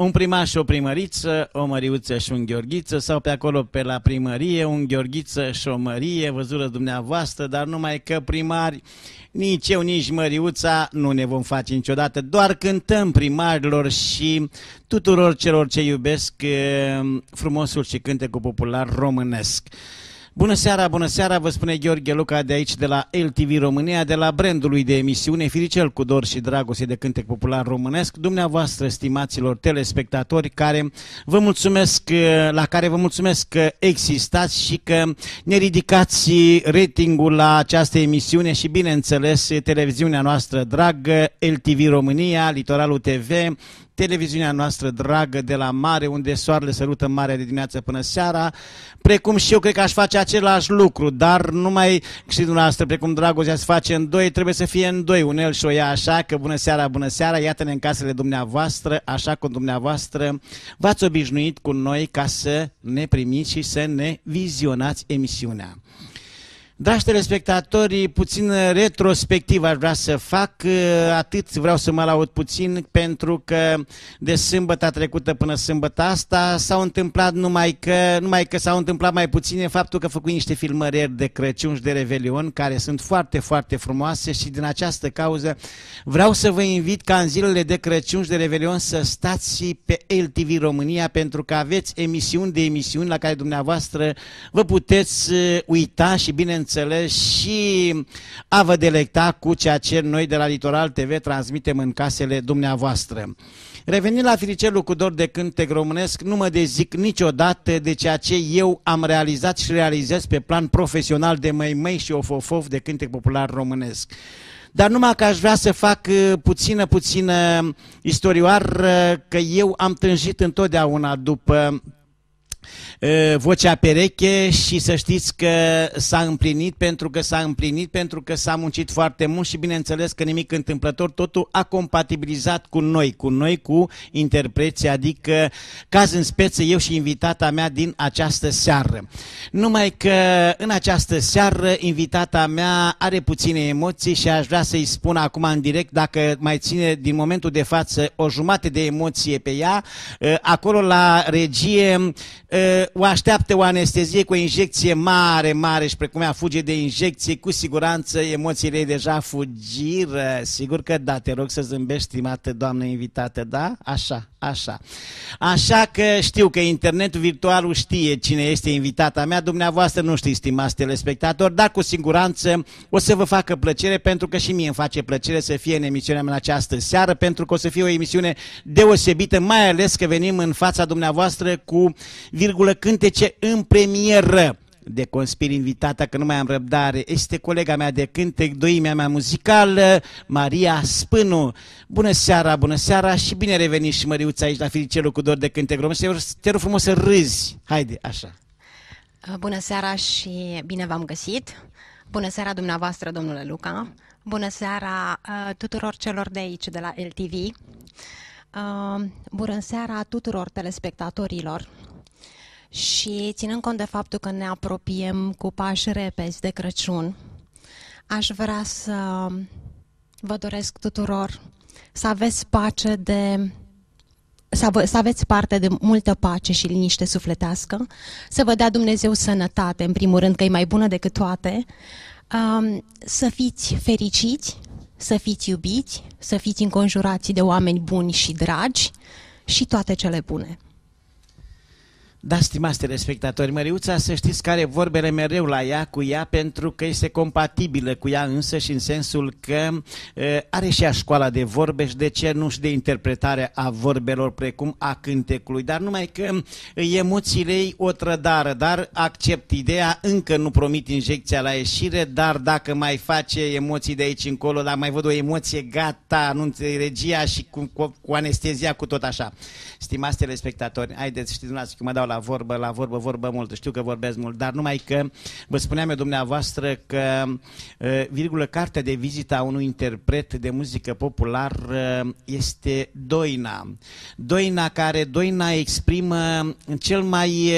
Da, un primar și o primăriță, o măriuță și un gheorghiță, sau pe acolo pe la primărie, un gheorghiță și o mărie, văzură dumneavoastră, dar numai că primari, nici eu, nici măriuța nu ne vom face niciodată, doar cântăm primarilor și tuturor celor ce iubesc eh, frumosul și cântecul popular românesc. Bună seara, bună seara, vă spune Gheorghe Luca de aici, de la LTV România, de la brandului de emisiune Firicel cu dor și dragoste de cântec popular românesc, dumneavoastră, stimaților telespectatori, care vă mulțumesc, la care vă mulțumesc că existați și că ne ridicați ratingul la această emisiune și, bineînțeles, televiziunea noastră dragă, LTV România, Litoralul TV, televiziunea noastră dragă de la mare, unde soarele sărută mare de dimineață până seara, precum și eu cred că aș face același lucru, dar numai și dumneavoastră, precum dragostea se face în doi, trebuie să fie în doi, un el și o ea așa, că bună seara, bună seara, iată-ne în casele dumneavoastră, așa cum dumneavoastră v-ați obișnuit cu noi ca să ne primiți și să ne vizionați emisiunea. Dragi telespectatori, puțin retrospectiv aș vrea să fac, atât vreau să mă laud puțin pentru că de sâmbătă trecută până sâmbătă asta s-au întâmplat numai că, numai că s-au întâmplat mai puține faptul că făcut niște filmări de Crăciun și de Revelion care sunt foarte, foarte frumoase și din această cauză vreau să vă invit ca în zilele de Crăciun și de Revelion să stați pe LTV România pentru că aveți emisiuni de emisiuni la care dumneavoastră vă puteți uita și bineînțeles bineînțeles, și a vă delecta cu ceea ce noi de la Litoral TV transmitem în casele dumneavoastră. Revenind la Firicelul cu dor de cântec românesc, nu mă dezic niciodată de ceea ce eu am realizat și realizez pe plan profesional de măi-măi și ofofof de cântec popular românesc. Dar numai că aș vrea să fac uh, puțină, puțină istorioar, uh, că eu am tânjit întotdeauna după vocea pereche și să știți că s-a împlinit pentru că s-a împlinit, pentru că s-a muncit foarte mult și bineînțeles că nimic întâmplător, totul a compatibilizat cu noi, cu noi, cu interpreții, adică caz în speță eu și invitata mea din această seară. Numai că în această seară invitata mea are puține emoții și aș vrea să-i spun acum în direct dacă mai ține din momentul de față o jumate de emoție pe ea, acolo la regie o așteaptă o anestezie cu o injecție mare, mare și precum ea fuge de injecție, cu siguranță emoțiile ei deja fugiră. Sigur că da, te rog să zâmbești, stimată doamnă invitată, da? Așa, așa. Așa că știu că internetul virtual știe cine este invitata mea, dumneavoastră nu știți, stimați telespectatori, dar cu siguranță o să vă facă plăcere, pentru că și mie îmi face plăcere să fie în emisiunea mea în această seară, pentru că o să fie o emisiune deosebită, mai ales că venim în fața dumneavoastră cu virgulă cântece în premieră de conspir invitata, că nu mai am răbdare, este colega mea de cântec, doimea mea muzicală, Maria Spânu. Bună seara, bună seara și bine revenit și Măriuța aici la Filicelul cu dor de cântec românesc. Te rog frumos să râzi. Haide, așa. Bună seara și bine v-am găsit. Bună seara dumneavoastră, domnule Luca. Bună seara uh, tuturor celor de aici, de la LTV. Uh, bună seara tuturor telespectatorilor și ținând cont de faptul că ne apropiem cu pași repezi de Crăciun, aș vrea să vă doresc tuturor să aveți pace de să, ave- să aveți parte de multă pace și liniște sufletească, să vă dea Dumnezeu sănătate, în primul rând, că e mai bună decât toate, um, să fiți fericiți, să fiți iubiți, să fiți înconjurați de oameni buni și dragi și toate cele bune. Da, stimați telespectatori, Măriuța să știți care vorbele mereu la ea, cu ea, pentru că este compatibilă cu ea însă și în sensul că uh, are și ea școala de vorbe și de ce nu și de interpretare a vorbelor precum a cântecului, dar numai că emoțiile ei o trădară, dar accept ideea, încă nu promit injecția la ieșire, dar dacă mai face emoții de aici încolo, dacă mai văd o emoție, gata, anunță regia și cu, cu, cu anestezia, cu tot așa. Stimați telespectatori, haideți, știți dumneavoastră că mă dau la vorbă, la vorbă, vorbă mult, știu că vorbesc mult, dar numai că vă spuneam eu dumneavoastră că, uh, virgulă, cartea de vizită a unui interpret de muzică popular uh, este Doina. Doina care, Doina exprimă cel mai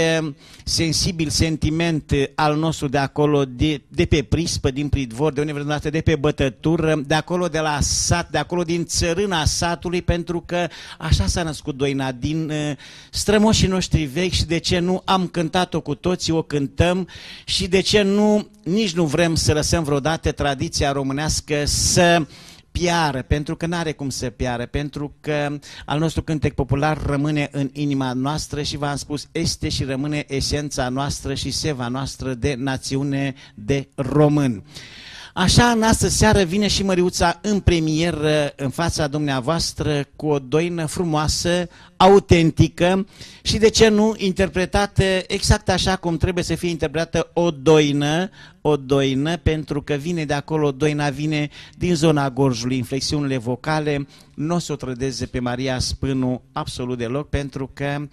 sensibil sentiment al nostru de acolo, de, de pe prispă, din pridvor, de unde vrem de pe bătătură, de acolo de la sat, de acolo din țărâna satului, pentru că așa s-a născut Doina, din uh, strămoșii noștri vechi și de ce nu am cântat-o cu toții, o cântăm și de ce nu, nici nu vrem să lăsăm vreodată tradiția românească să piară, pentru că nu are cum să piară, pentru că al nostru cântec popular rămâne în inima noastră și v-am spus, este și rămâne esența noastră și seva noastră de națiune de român. Așa, în astă seară vine și Măriuța în premieră în fața dumneavoastră cu o doină frumoasă, autentică și, de ce nu, interpretată exact așa cum trebuie să fie interpretată o doină, o doină, pentru că vine de acolo, doina vine din zona gorjului, inflexiunile vocale, nu o să o trădeze pe Maria Spânu absolut deloc, pentru că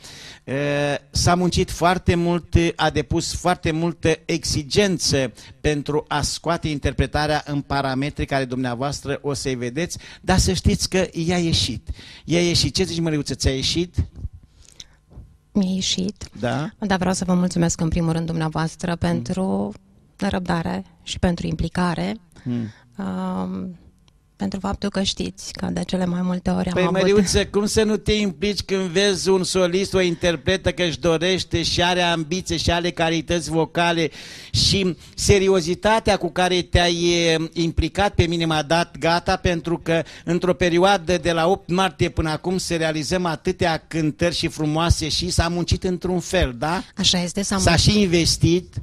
s-a muncit foarte mult, a depus foarte multă exigență pentru a scoate interpretarea în parametri care dumneavoastră o să-i vedeți, dar să știți că i-a ieșit. I-a ieșit. Ce zici, Măriuță, ți-a ieșit? Mi-a ieșit. Da? Dar vreau să vă mulțumesc în primul rând dumneavoastră pentru răbdare și pentru implicare. Hmm. Um, pentru faptul că știți că de cele mai multe ori păi, am avut... Măriuță, cum să nu te implici când vezi un solist, o interpretă că își dorește și are ambiție și are calități vocale și seriozitatea cu care te-ai implicat pe mine m-a dat gata pentru că într-o perioadă de la 8 martie până acum să realizăm atâtea cântări și frumoase și s-a muncit într-un fel, da? Așa este. S-a și investit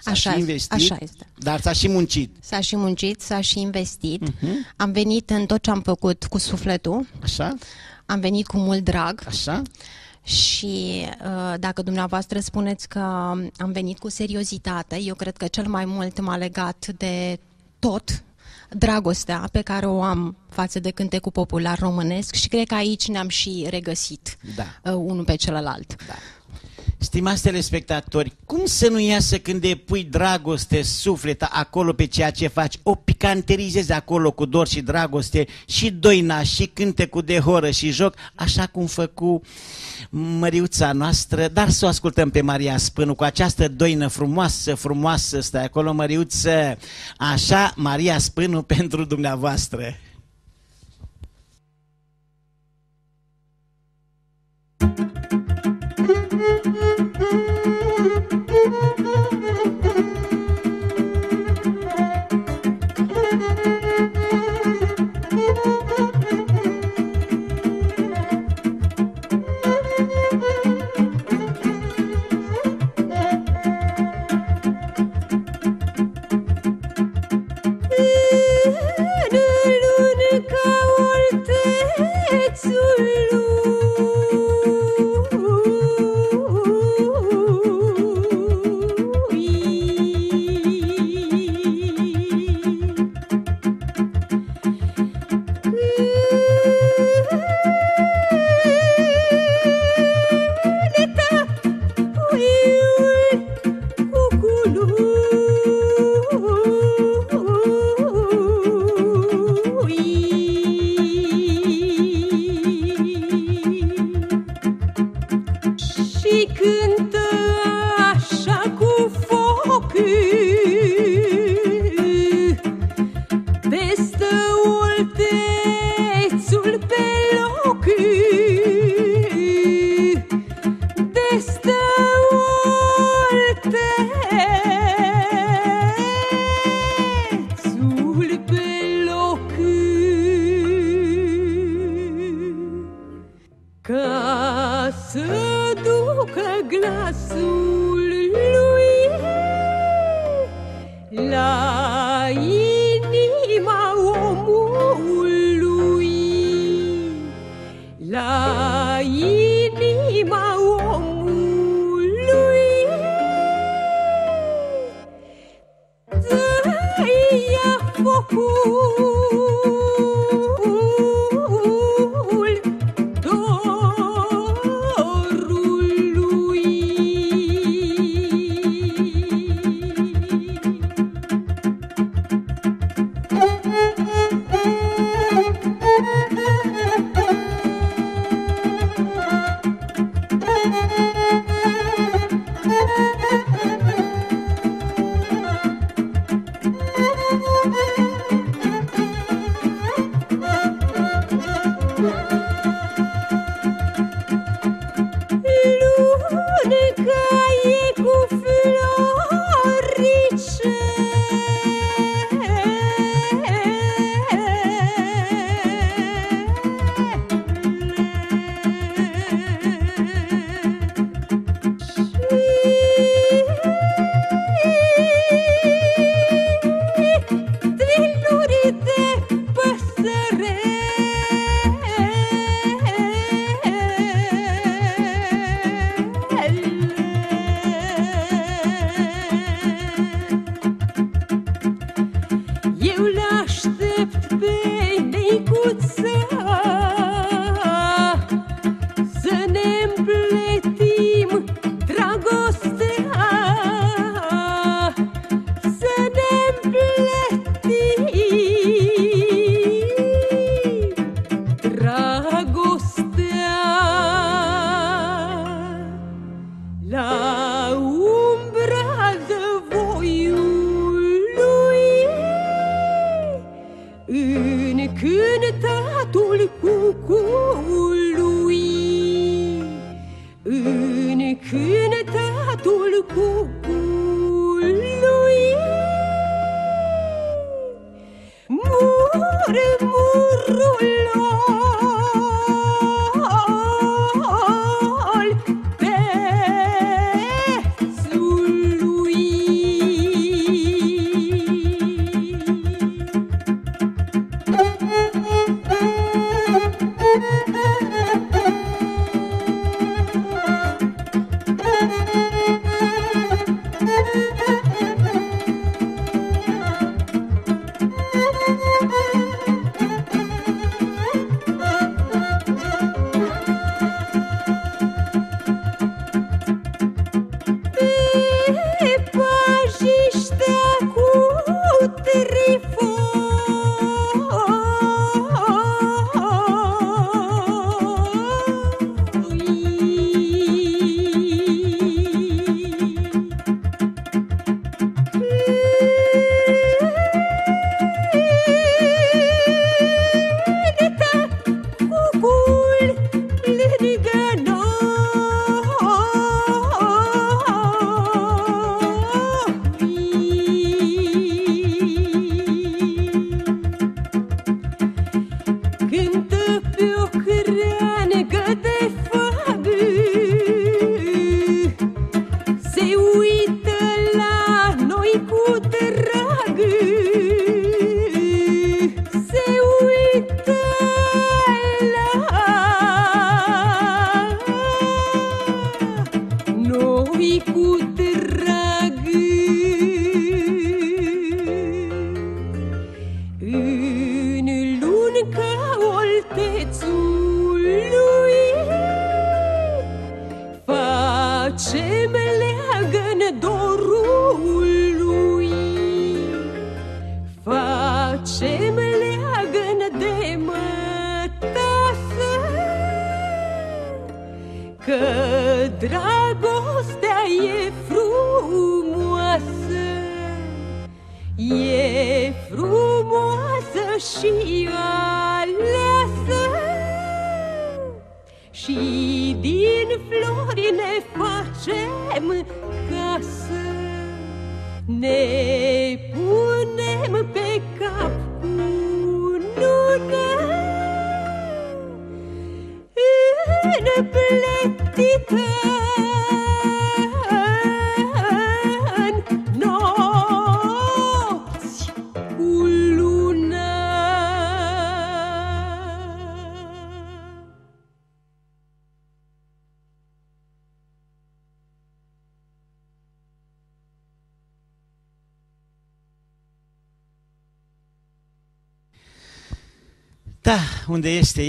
S-a așa, și investit, așa este. dar s-a și muncit. S-a și muncit, s-a și investit. Uh-huh. Am venit în tot ce am făcut cu sufletul. Așa. Am venit cu mult drag. Așa. Și uh, dacă dumneavoastră spuneți că am venit cu seriozitate, eu cred că cel mai mult m-a legat de tot dragostea pe care o am față de cântecul popular românesc și cred că aici ne-am și regăsit da. uh, unul pe celălalt. Da. Stimați telespectatori, cum să nu iasă când depui dragoste, suflet acolo pe ceea ce faci, o picanterizezi acolo cu dor și dragoste și doina și cântecul de horă și joc, așa cum făcu măriuța noastră, dar să o ascultăm pe Maria Spânu cu această doină frumoasă, frumoasă, stai acolo măriuță, așa Maria Spânu pentru dumneavoastră. Thank you.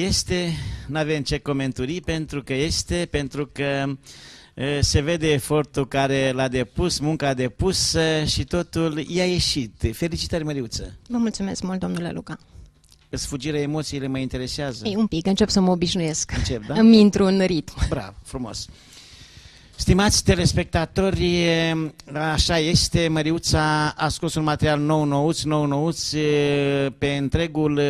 Este, este, nu avem ce comenturi pentru că este, pentru că se vede efortul care l-a depus, munca a depus și totul i-a ieșit. Felicitări, Măriuță! Vă mulțumesc mult, domnule Luca! Îți fugirea emoțiile mă interesează? Ei, un pic, încep să mă obișnuiesc. Încep, da? Îmi intru în ritm. Bravo, frumos! Stimați telespectatori, așa este, Măriuța a scos un material nou nouț, nou nouț pe întregul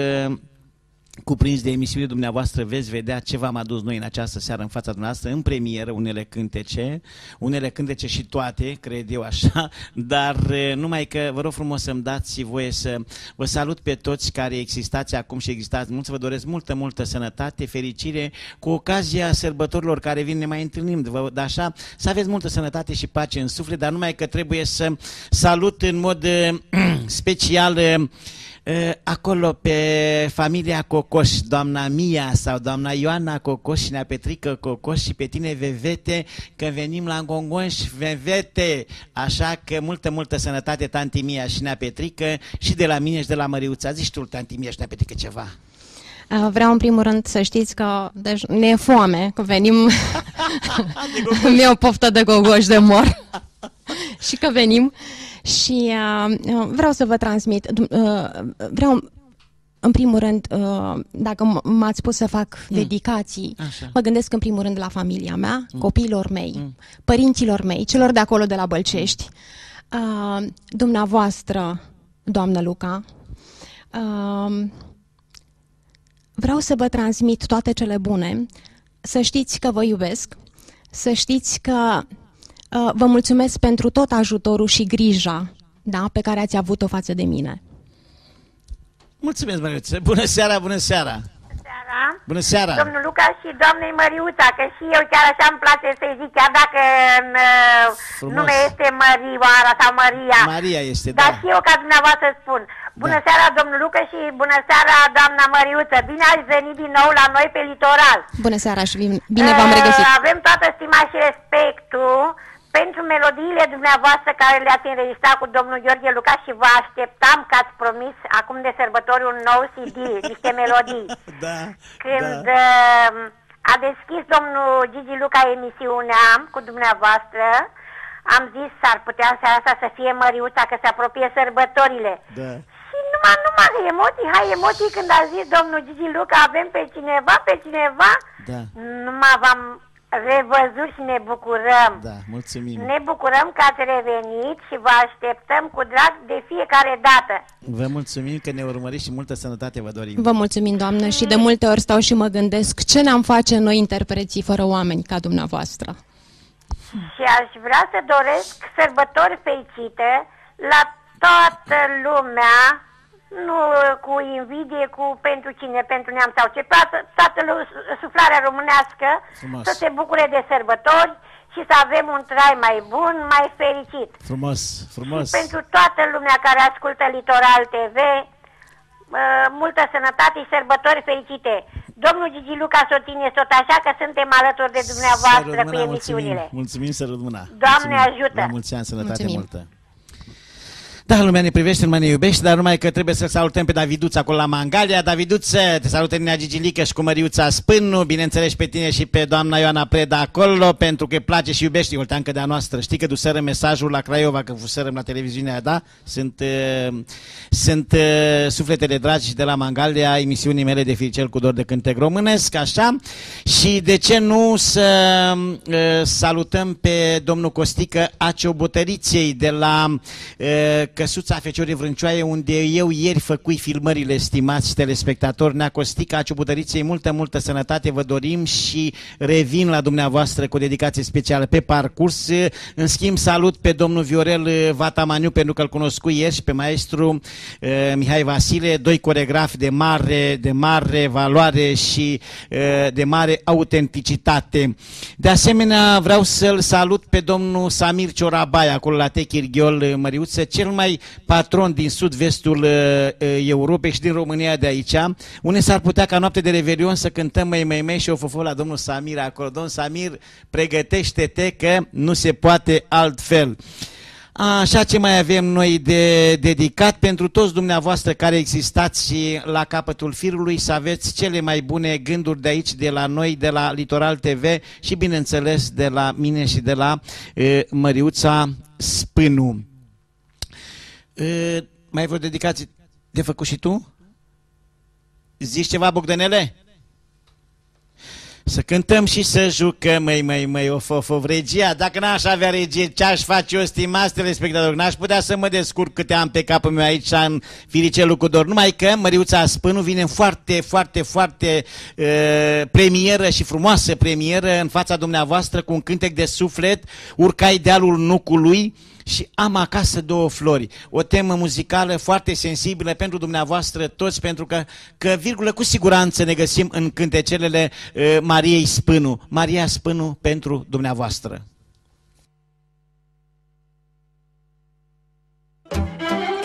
cuprins de emisiunile dumneavoastră veți vedea ce v-am adus noi în această seară în fața dumneavoastră, în premieră, unele cântece, unele cântece și toate, cred eu așa, dar numai că vă rog frumos să-mi dați voie să vă salut pe toți care existați acum și existați mult, să vă doresc multă, multă sănătate, fericire, cu ocazia sărbătorilor care vin, ne mai întâlnim, vă, dar așa, să aveți multă sănătate și pace în suflet, dar numai că trebuie să salut în mod special acolo pe familia Cocoș, doamna Mia sau doamna Ioana Cocoș și nea Petrică Cocoș și pe tine Vevete, că venim la Gongonș Vevete, așa că multă, multă sănătate tanti Mia și nea Petrică și de la mine și de la Măriuța. Zici tu, tanti Mia și nea Petrică ceva. Vreau în primul rând să știți că deci, ne e foame, că venim, mi-e o poftă de gogoș de mor. Și că venim și uh, vreau să vă transmit, uh, vreau în primul rând, uh, dacă m-ați spus să fac mm. dedicații, Așa. mă gândesc în primul rând la familia mea, mm. copiilor mei, mm. părinților mei, celor de acolo de la Bălcești, uh, dumneavoastră, doamnă Luca, uh, vreau să vă transmit toate cele bune, să știți că vă iubesc, să știți că Uh, vă mulțumesc pentru tot ajutorul și grija da, pe care ați avut-o față de mine. Mulțumesc, Măriuță. Bună seara, bună seara! seara. Bună seara! Domnul Luca și doamnei Măriuța, că și eu chiar așa îmi place să-i zic, chiar dacă în uh, Frumos. nume este Mărioara sau Maria. Maria este, Dar da. și eu ca dumneavoastră spun. Bună Da. seara, domnul Luca și bună seara, doamna Măriuță. Bine ați venit din nou la noi pe litoral. Bună seara și bine, bine v-am Uh, regăsit. Avem toată stima și respectul pentru melodiile dumneavoastră care le-ați înregistrat cu domnul Gheorghe Luca și vă așteptam că ați promis acum de sărbători un nou CD, niște melodii. Da, Când da. uh, a deschis domnul Gigi Luca emisiunea cu dumneavoastră, am zis s-ar putea seara asta să fie măriuța, că se apropie sărbătorile. Da. Și numai, numai emoții, hai emoții când a zis domnul Gigi Luca, avem pe cineva, pe cineva, Da. numai v-am revăzut și ne bucurăm. Da, mulțumim. Ne bucurăm că ați revenit și vă așteptăm cu drag de fiecare dată. Vă mulțumim că ne urmăriți și multă sănătate vă dorim. Vă mulțumim, doamnă, și de multe ori stau și mă gândesc ce ne-am face noi interpreții fără oameni ca dumneavoastră. Și aș vrea să doresc sărbători fericite la toată lumea, nu cu invidie, cu pentru cine, pentru neam sau ce, toată, toată lu- suflarea românească Frumos. să se bucure de sărbători și să avem un trai mai bun, mai fericit. Frumos, frumos. Și pentru toată lumea care ascultă Litoral TV, uh, multă sănătate și sărbători fericite. Domnul Gigi Luca Sotine, tot așa că suntem alături de dumneavoastră Să cu rămână, emisiunile. Mulțumim, mulțumim să rămână. Doamne Mulțumim. ajută! La mulți ani, sănătate Mulțumim. multă. Da, lumea ne privește, lumea ne iubește, dar numai că trebuie să-l salutăm pe Daviduț acolo la Mangalia. Daviduț, te salută Nina Gigilică și cu Măriuța Spânu, bineînțeles pe tine și pe doamna Ioana Preda acolo, pentru că îi place și iubește Olteancă de-a noastră. Știi că duserăm mesajul la Craiova, că fusărăm la televiziunea aia, da? Sunt, uh, sunt uh, sufletele dragi de la Mangalia, emisiunii mele de Firicel cu dor de cântec românesc, așa. Și de ce nu să uh, salutăm pe domnul Costică Aciobotăriței de la uh, Căsuța Feciorii Vrâncioaie, unde eu ieri făcui filmările, stimați telespectatori. Nea Costică Aciobotăriței, multă, multă sănătate vă dorim și revin la dumneavoastră cu o dedicație specială pe parcurs. În schimb, salut pe domnul Viorel Vatamaniu, pentru că îl cunosc ieri și pe maestru uh, Mihai Vasile, doi coregrafi de mare, de mare valoare și uh, de mare autenticitate. De asemenea, vreau să-l salut pe domnul Samir Ciorabai, acolo la Techirghiol, uh, Măriuță, cel mai patron din sud-vestul uh, uh, Europei și din România de aici, unde s-ar putea ca noapte de Revelion să cântăm mai mai mai și o fofo la domnul Samir acolo. Domnul Samir, pregătește-te că nu se poate altfel. Așa ce mai avem noi de dedicat pentru toți dumneavoastră care existați la capătul firului să aveți cele mai bune gânduri de aici, de la noi, de la Litoral TV și bineînțeles de la mine și de la uh, Măriuța Spânu. Uh, mai ai vreo dedicație de făcut și tu? Zici ceva, Bogdanele? Să cântăm și să jucăm, măi, măi, măi, of, of, of, regia. Dacă n-aș avea regie, ce-aș face eu, stimați telespectatori? N-aș putea să mă descurc câte am pe capul meu aici în Firicelul cu dor. Numai că Măriuța Spânu vine în foarte, foarte, foarte uh, premieră și frumoasă premieră în fața dumneavoastră cu un cântec de suflet, Urcai dealul nucului, și am acasă două flori. O temă muzicală foarte sensibilă pentru dumneavoastră toți, pentru că, că virgulă, cu siguranță ne găsim în cântecelele uh, Mariei Spânu. Maria Spânu pentru dumneavoastră. Frunzuliță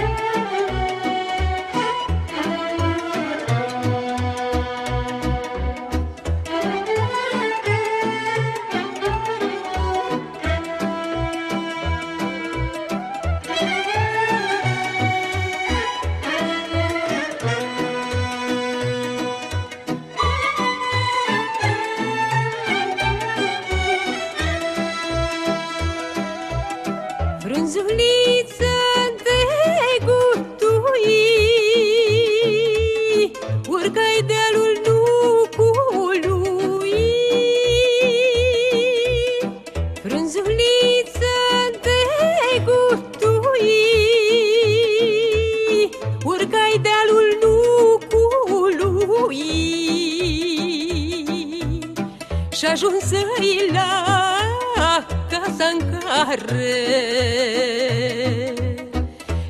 mare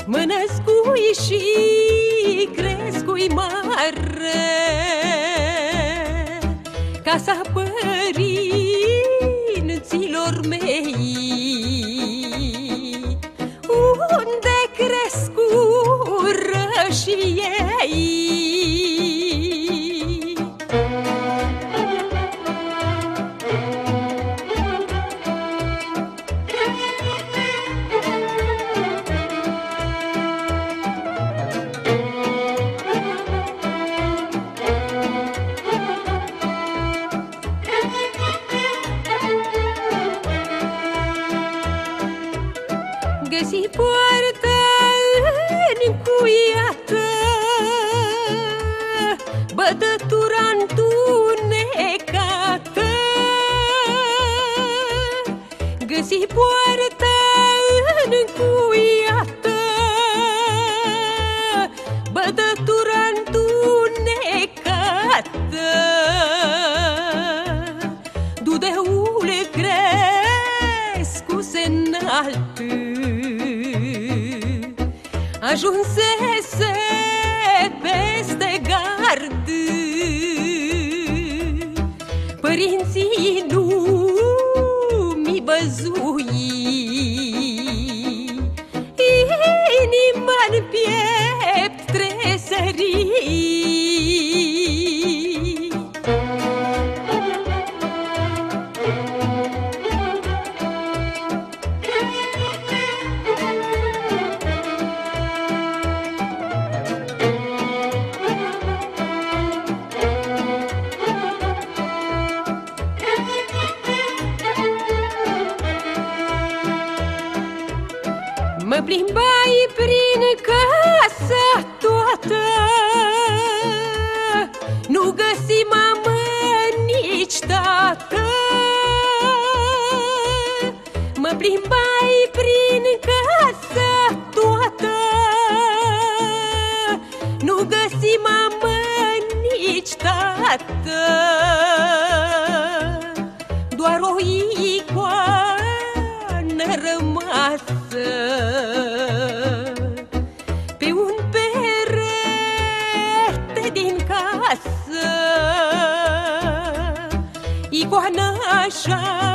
Mănăscui și crescui mare Casa părinților mei. doar o icoană rămasă. Pe un perete din casă Icoana așa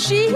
Băiatul și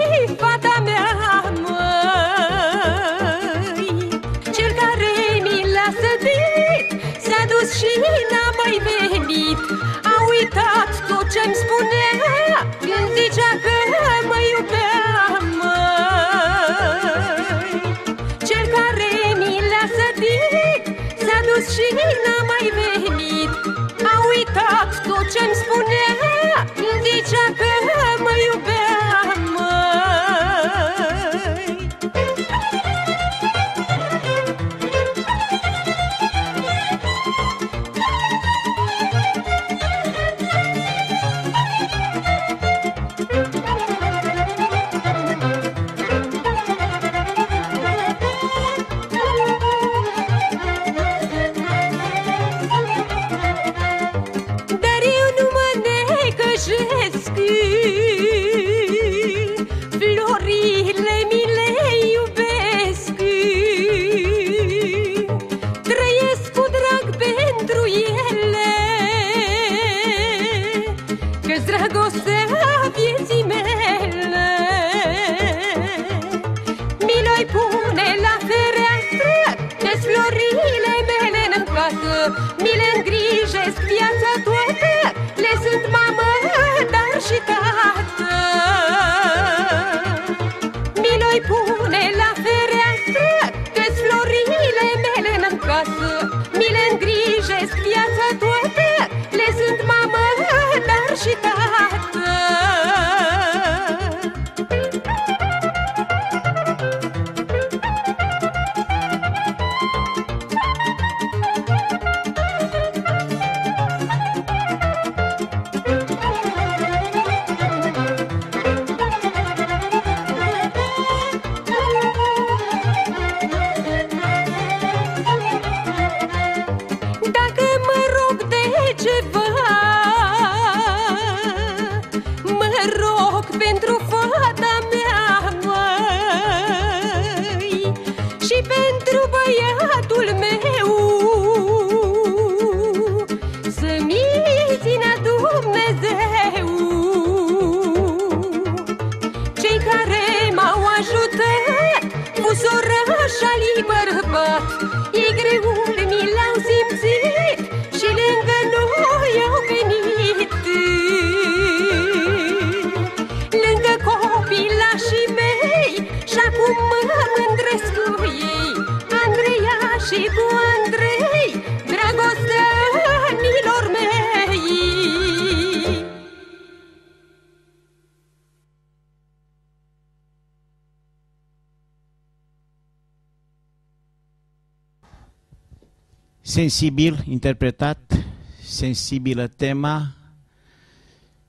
Sensibil interpretat, sensibilă tema,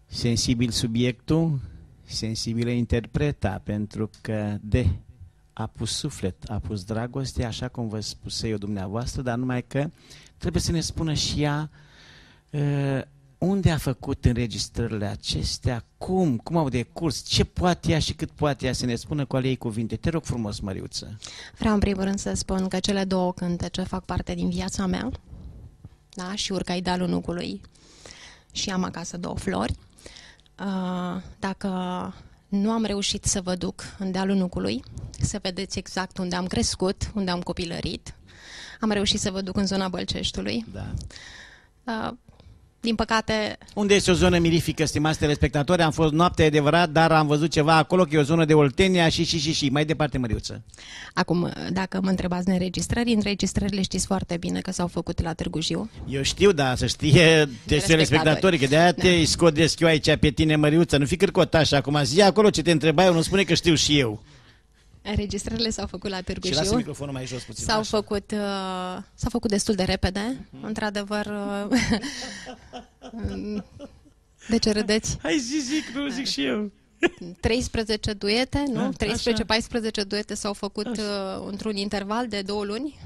sensibil subiectul, sensibilă interpreta, pentru că de a pus suflet, a pus dragoste, așa cum vă spuse eu dumneavoastră, dar numai că trebuie să ne spună și ea uh, unde a făcut înregistrările acestea, cum, cum au decurs, ce poate ea și cât poate ea să ne spună cu ale ei cuvinte. Te rog frumos, Măriuță. Vreau în primul rând să spun că cele două cântece fac parte din viața mea, da? și urcai dealul nugului și am acasă două flori. Uh, Dacă nu am reușit să vă duc în dealul nugului, să vedeți exact unde am crescut, unde am copilărit, am reușit să vă duc în zona Bălceștului. Da. Uh, Din păcate, Unde este o zonă mirifică, stimați telespectatori? Am fost noapte adevărat, dar am văzut ceva acolo, că e o zonă de Oltenia și și și și. Mai departe, Măriuță. acum, dacă mă întrebați de înregistrări, înregistrările știți foarte bine că s-au făcut la Târgu Jiu. Eu știu, dar să știe de telespectatorii, că de-aia te scodesc eu aici pe tine, Măriuță. Nu fi cârcotaș acum. Zi acolo ce te întreba eu, nu spune că știu și eu. Înregistrările s-au făcut la Târgu Și lasă Jiu. microfonul mai jos puțin. S-au așa. făcut, uh, s-au făcut destul de repede, într-adevăr. Uh, de ce râdeți? Hai zi, zic, nu zic și eu. 13 duete, nu? Da, 13-14 duete s-au făcut uh, într-un interval de două luni.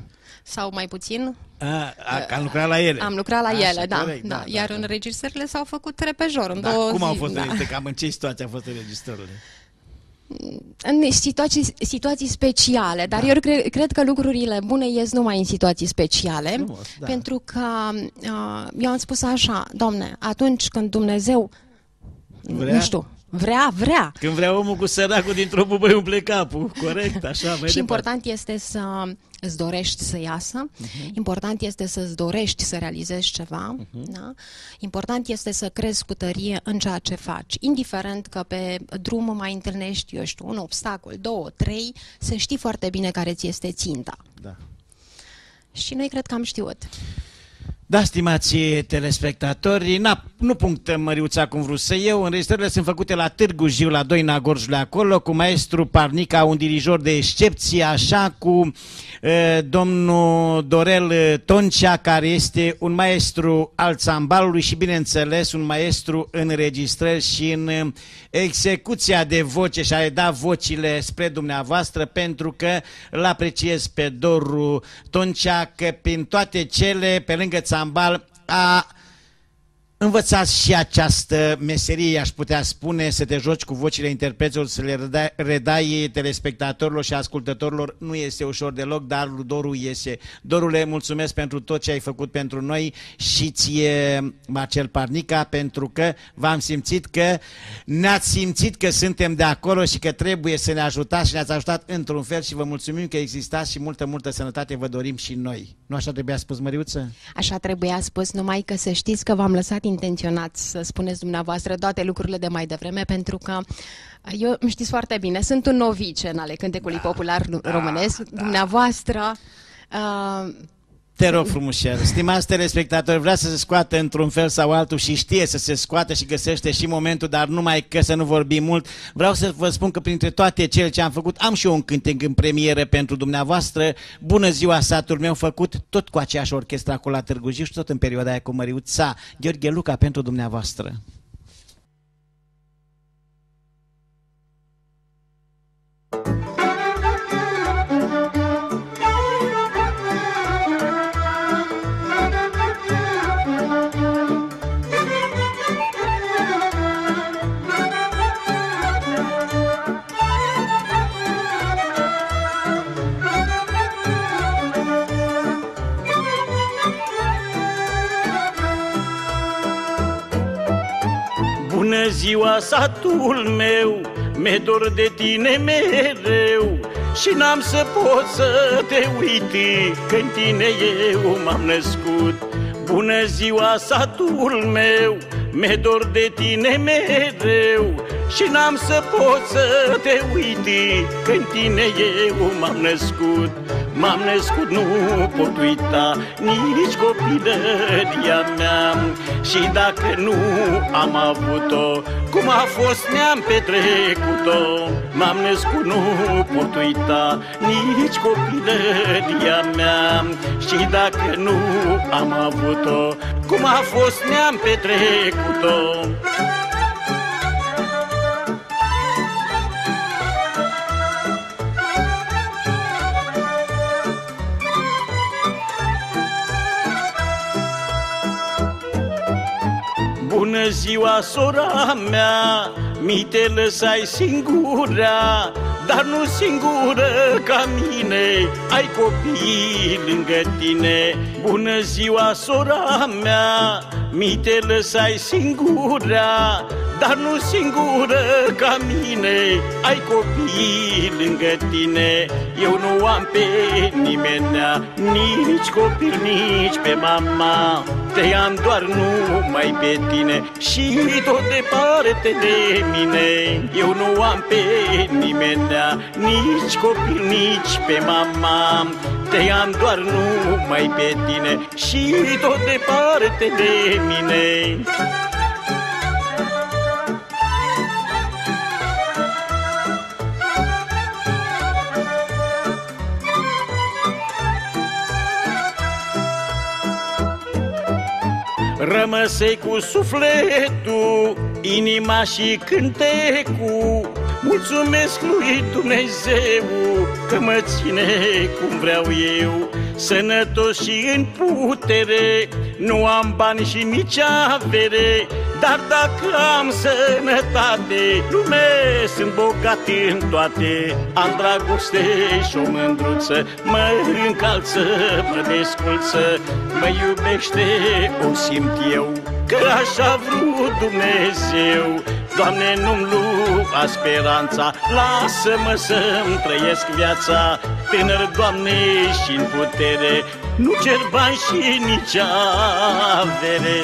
sau mai puțin. A, a, am lucrat la ele. Am lucrat la Așa, ele, da, corect, da. Iar da. înregistrările s-au făcut repejor în Da, două cum zi. au fost da. da. Cam în ce situație au fost înregistrările? În situații, situații speciale, dar eu cred, cred că lucrurile bune ies numai în situații speciale, Frumos, da. pentru că uh, eu am spus așa, domne, atunci când Dumnezeu, Vrea? nu știu, vrea, vrea, Când vrea omul cu săracul dintr-o bubă îi umple capul. Corect, așa, mai și departe. important este să îți dorești să iasă, Mhm. important este să-ți dorești să realizezi ceva, Mhm. da? important este să crezi cu tărie în ceea ce faci, indiferent că pe drum mai întâlnești, eu știu, un obstacol, două, trei, să știi foarte bine care ți este ținta. Da. Și noi cred că am știut. Da, stimați telespectatori, na, nu punctăm măriuța cum vreau să eu, înregistrările sunt făcute la Târgu Jiu, la Doina Gorjule acolo, cu maestru Parnica, un dirijor de excepție, așa cu e, domnul Dorel e, Toncea, care este un maestru al țambalului și, bineînțeles, un maestru în înregistrări și în e, execuția de voce și a da vocile spre dumneavoastră, pentru că îl apreciez pe Doru Toncea, că prin toate cele, pe lângă țambal, a învățați și această meserie, aș putea spune, să te joci cu vocile interpreților, să le redai, redai telespectatorilor și ascultătorilor. Nu este ușor deloc, dar lui Doru iese. Dorule, mulțumesc pentru tot ce ai făcut pentru noi și ție, Marcel Parnica, pentru că v-am simțit că ne-ați simțit că suntem de acolo și că trebuie să ne ajutați și ne-ați ajutat într-un fel și vă mulțumim că existați și multă, multă sănătate vă dorim și noi. Nu așa trebuia spus, Măriuță? Așa trebuia spus, numai că să știți că v-am lăsat intenționat să spuneți dumneavoastră toate lucrurile de mai devreme, pentru că eu îmi știți foarte bine, sunt un novice în ale cântecului da, popular românesc, da. dumneavoastră... Uh, Te rog frumușel, stimați telespectatori, vrea să se scoată într-un fel sau altul și știe să se scoată și găsește și momentul, dar numai că să nu vorbim mult. Vreau să vă spun că printre toate cele ce am făcut, am și eu un cântec în premieră pentru dumneavoastră. Bună ziua, satul meu, făcut tot cu aceeași orchestră acolo la Târgu Jiu și tot în perioada aia cu Măriuța. Gheorghe Luca pentru dumneavoastră. Ziua, satul meu, mi-e dor de tine mereu Și n-am să pot să te uit, că în tine eu m-am născut. Bună ziua, satul meu, mi-e dor de tine mereu Și n-am să pot să te uit, că în tine eu m-am născut M-am născut, nu pot uita nici copilăria mea. Și dacă nu am avut-o, cum a fost ne-am petrecut-o. M-am născut, nu pot uita nici copilăria mea. Și dacă nu am avut-o, cum a fost ne-am petrecut-o Bună ziua, sora mea, mi te lăsai singura Dar nu singură ca mine, ai copii lângă tine. Bună ziua, sora mea, mi te lăsai singura dar nu singură ca mine Ai copii lângă tine. Eu nu am pe nimenea Nici copil, nici pe mama. Te am doar numai pe tine Și tot departe de mine. Eu nu am pe nimenea Nici copil, nici pe mama. Te am doar numai pe tine Și tot departe de mine Rămăsei cu sufletul, inima și cântecul. Mulțumesc lui Dumnezeu că mă ține cum vreau eu. Sănătos și în putere Nu am bani și nici avere Dar dacă am sănătate Lume sunt bogat în toate. Am dragoste și o mândruță Mă încalță, mă desculță Mă iubește, o simt eu. Că așa vrut Dumnezeu Doamne, nu-mi lua speranța. Lasă-mă să-mi trăiesc viața Tânăr, Doamne, și în putere. Nu cer bani și nici avere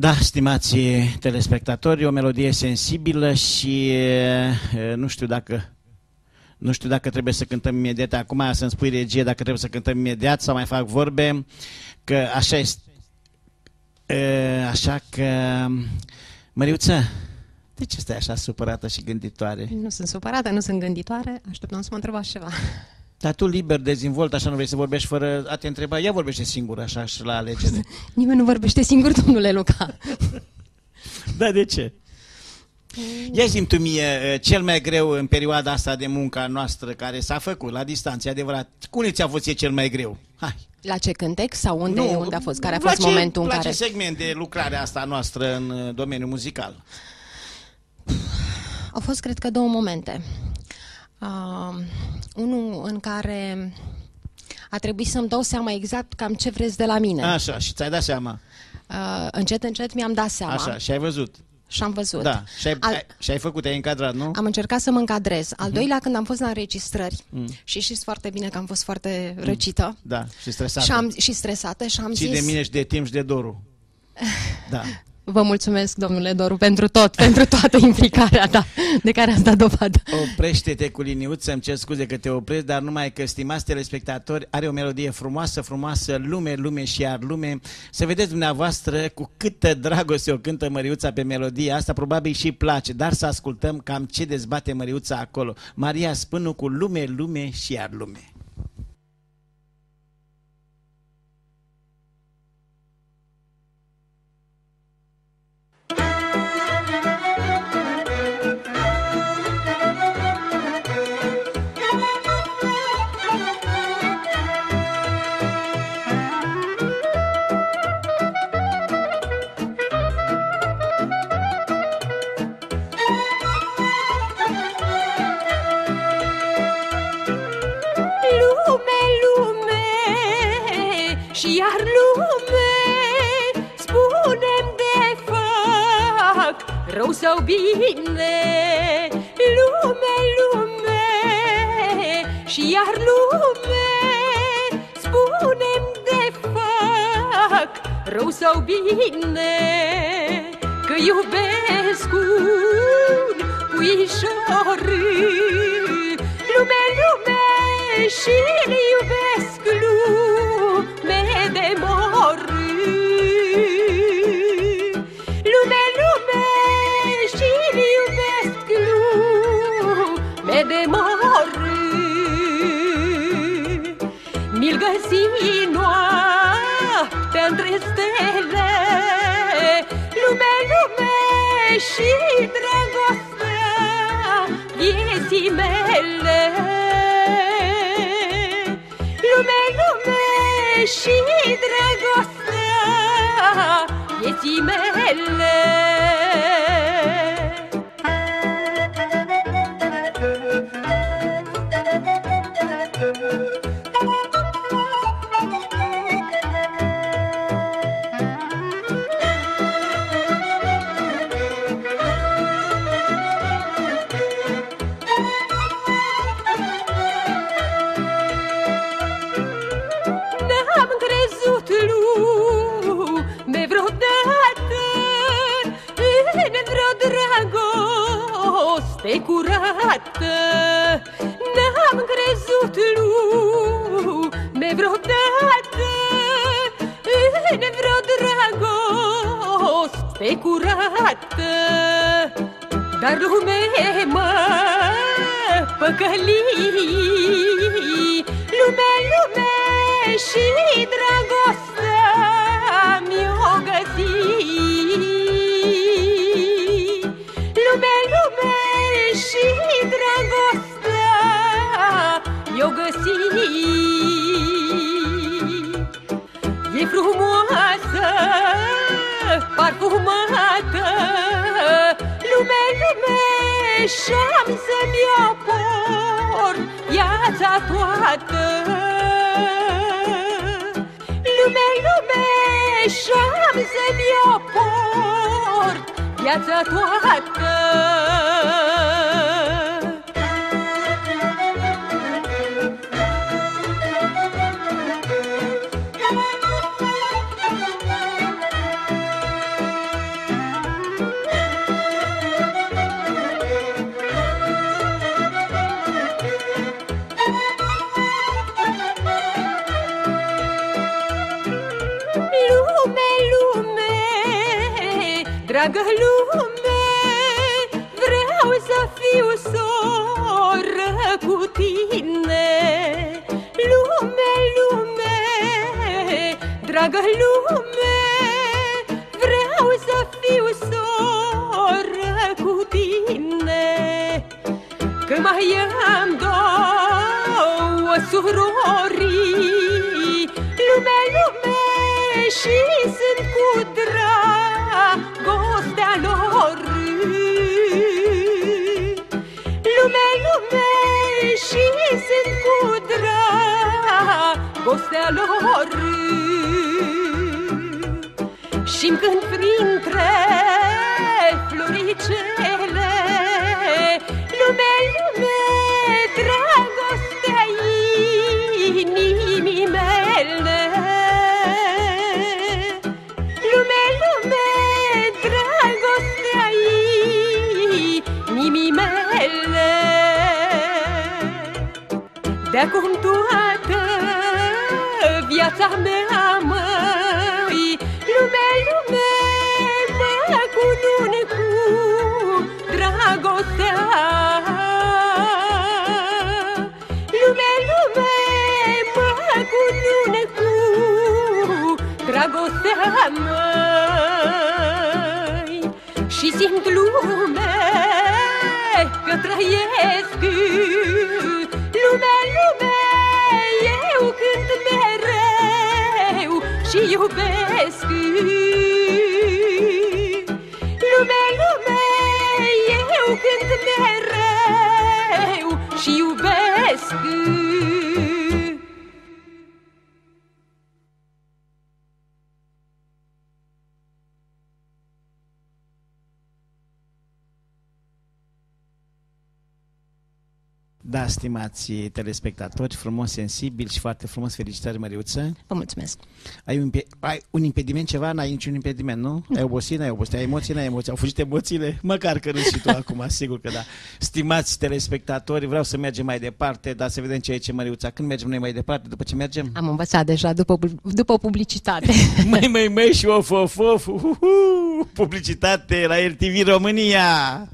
Da, stimați telespectatori, o melodie sensibilă și nu știu dacă nu știu dacă trebuie să cântăm imediat acum, să-mi spui regie dacă trebuie să cântăm imediat sau mai fac vorbe, că așa este. Așa că, Măriuță, de ce stai așa supărată și gânditoare? Nu sunt supărată, nu sunt gânditoare, așteptam să mă întrebați ceva. Dar tu liber, dezvolt, așa nu vrei să vorbești fără a te întreba. Ea vorbește singur așa și la alegere. Nimeni nu vorbește singur, domnule Luca. da, de ce? Ia zi tu mie, cel mai greu în perioada asta de munca noastră care s-a făcut la distanță, adevărat, cum ți-a fost cel mai greu? Hai. La ce cântec sau unde, nu, unde a fost? Care a fost ce, momentul în care... La ce segment de lucrare asta noastră în domeniul muzical? Au fost, cred că, două momente. Uh, unul în care a trebuit să-mi dau seama exact cam ce vreți de la mine. Așa, și ți-ai dat seama. Uh, încet, încet mi-am dat seama. Așa, și ai văzut. Și am văzut. Da, și ai, Al... ai, și ai făcut, ai încadrat, nu? Am încercat să mă încadrez. Al uh-huh. doilea, când am fost la înregistrări, mm. și știți foarte bine că am fost foarte mm. răcită. Da, și stresată. Și, am, și stresată și am și zis... de mine și de timp și de dorul. Da. Vă mulțumesc, domnule Doru, pentru tot, pentru toată implicarea ta de care ați dat dovadă. Oprește-te cu liniuță, îmi cer scuze că te opresc, dar numai că, stimați telespectatori, are o melodie frumoasă, frumoasă, lume, lume și iar lume. Să vedeți dumneavoastră cu câtă dragoste o cântă Măriuța pe melodia asta, probabil și place, dar să ascultăm cam ce dezbate Măriuța acolo. Maria Spânu cu lume, lume și iar lume. Rău sau bine, lume, lume și iar lume, spunem de fac rău sau bine, că iubesc un puișor, lume, lume și iubesc vieții mele Lume, lume și dragostea vieții mele dragă lume Vreau să fiu soră cu tine. Lume, lume, dragă lume Vreau să fiu soră cu tine. Că mai am dragostea lor și-mi cânt printre floricele Lume, lume, dragostea inimii mele. Lume, lume, dragostea inimii mele. De-acum toată viața mea, măi. Lume, lume, mă cunun cu dragostea. Lume, lume, mă cunun cu dragostea, măi. Și simt lume că trăiesc și stimați telespectatori, frumos, sensibil și foarte frumos, felicitări, Măriuță. Vă mulțumesc. Ai un, impe- ai un impediment ceva? N-ai niciun impediment, nu? Ai obosit, n-ai obosit, ai emoții, n-ai emoții, au fugit emoțiile? Măcar că râzi și tu acum, sigur că da. Stimați telespectatori, vreau să mergem mai departe, dar să vedem ce aici, Măriuța. Când mergem noi mai departe, după ce mergem? Am învățat deja după, după publicitate. Măi, măi, măi și of, of, of, uhuhu, publicitate la RTV România!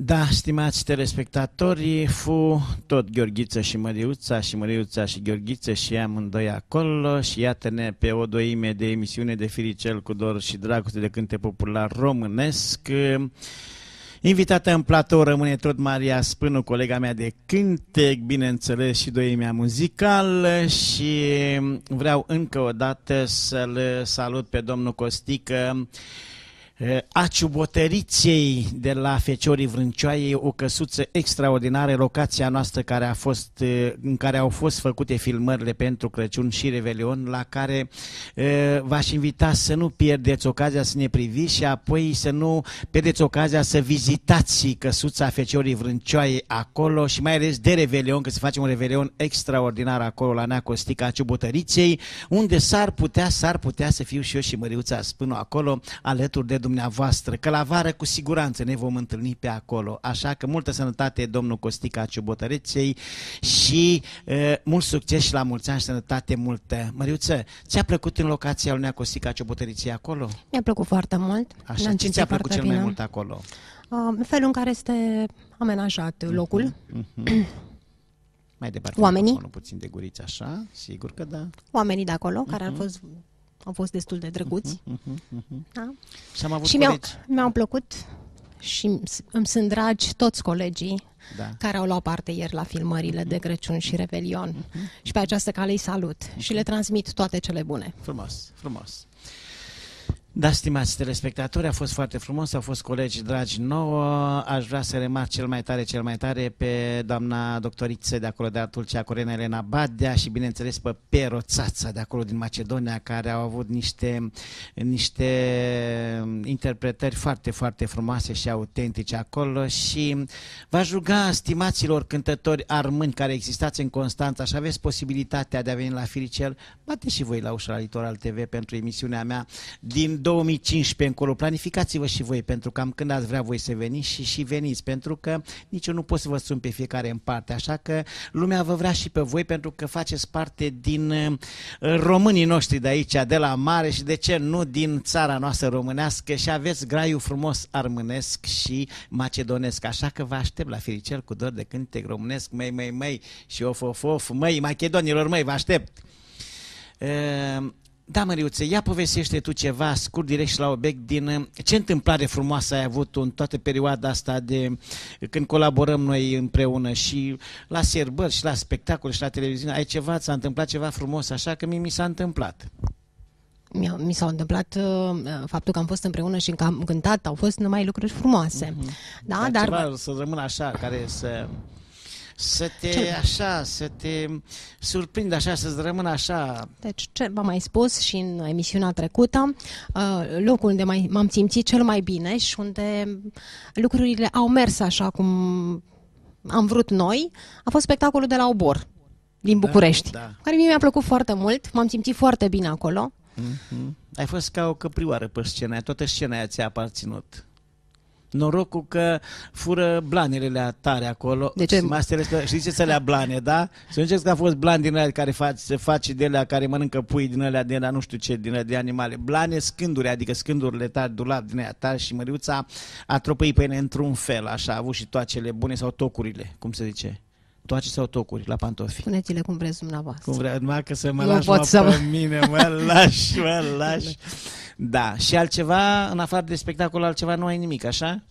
Da, stimați telespectatori, fu tot Gheorghiță și Măriuța și Măriuța și Gheorghiță și amândoi acolo și iată-ne pe o doime de emisiune de Firicel cu dor și dragoste de cânte popular românesc. Invitată în platou rămâne tot Maria Spânu, colega mea de cântec, bineînțeles și doimea muzical și vreau încă o dată să-l salut pe domnul Costică, a ciubotăriței de la Feciorii Vrâncioaiei, o căsuță extraordinară, locația noastră care a fost, în care au fost făcute filmările pentru Crăciun și Revelion, la care v-aș invita să nu pierdeți ocazia să ne priviți și apoi să nu pierdeți ocazia să vizitați căsuța Feciorii Vrâncioaiei acolo și mai ales de Revelion, că se face un Revelion extraordinar acolo la Neacostica a Ciubotăriței, unde s-ar putea, s-ar putea să fiu și eu și Măriuța Spânu acolo alături de dumneavoastră, că la vară cu siguranță ne vom întâlni pe acolo. Așa că multă sănătate domnul Costica Ciobotăreței și uh, mult succes și la mulți ani sănătate multă. Măriuță, ți-a plăcut în locația lui Costica Ciobotăreței acolo? Mi-a plăcut foarte mult. Așa, Ne-am ce simțit ți-a plăcut foarte cel mai bine. mult acolo? Uh, felul în care este amenajat locul, Mai departe, Oamenii? microfonul puțin de guriță, așa, sigur că da. oamenii de acolo, care Mhm. au fost, au fost destul de drăguți. Da? Și am avut Și mi-au, colegi. mi-au plăcut și îmi s- îmi sunt dragi toți colegii Da. care au luat parte ieri la filmările de Crăciun și Revelion. Și pe această cale îi salut și le transmit toate cele bune. Frumos, frumos. Da, stimați telespectatori, a fost foarte frumos, au fost colegi dragi nouă. Aș vrea să remarc cel mai tare, cel mai tare pe doamna doctoriță de acolo de la Tulcea, Corena Elena Badea și bineînțeles pe Pero Țața de acolo din Macedonia, care au avut niște, niște interpretări foarte, foarte frumoase și autentice acolo și v-aș ruga, stimaților cântători armâni care existați în Constanța și aveți posibilitatea de a veni la Firicel, bate și voi la ușa la Litoral TV pentru emisiunea mea din 2015 încolo. Planificați-vă și voi pentru cam când ați vrea voi să veniți și și veniți, pentru că nici eu nu pot să vă sun pe fiecare în parte, așa că lumea vă vrea și pe voi pentru că faceți parte din uh, românii noștri de aici, de la mare și de ce nu din țara noastră românească și aveți graiul frumos armânesc și macedonesc, așa că vă aștept la Firicel cu dor de cântec românesc, măi, măi, măi și of, of, of, măi, macedonilor, măi, vă aștept! Uh, da, Măriuță, ia povestește tu ceva scurt, direct și la obiect, din uh, ce întâmplare frumoasă ai avut în toată perioada asta de când colaborăm noi împreună și la serbări și la spectacole și la televiziune. Ai ceva, ți-a întâmplat ceva frumos, așa că mie mi s-a întâmplat. Mi, mi s-au întâmplat uh, faptul că am fost împreună și că am cântat, au fost numai lucruri frumoase. Da, dar, ceva să rămână așa, care să să te, Ce- așa, să te surprindă așa, să-ți rămână așa. Deci, ce v-am mai spus și în emisiunea trecută, uh, locul unde mai, m-am simțit cel mai bine și unde lucrurile au mers așa cum am vrut noi, a fost spectacolul de la Obor, din București, da. care mie mi-a plăcut foarte mult, m-am simțit foarte bine acolo. Mhm. Ai fost ca o căprioară pe scenă, toată scena aia ți-a aparținut. Norocul că fură blanele tare acolo. De ce? Mastele, știți ce să le blane, da? Să nu ziceți că a fost blan din alea care faci, se face de alea care mănâncă pui din alea, de alea nu știu ce, din alea de animale. Blane scânduri, adică scândurile tari, dulap din alea tari și măriuța a tropăit pe ele într-un fel, așa, a avut și toacele bune sau tocurile, cum se zice? Toace sau tocuri la pantofi? Spuneți-le cum vreți dumneavoastră. Cum vrea, numai că să mă Nu lași pot mă, să pe mă- mine, mă lași, mă lași. Da, și altceva, în afară de spectacol, altceva nu ai nimic, așa?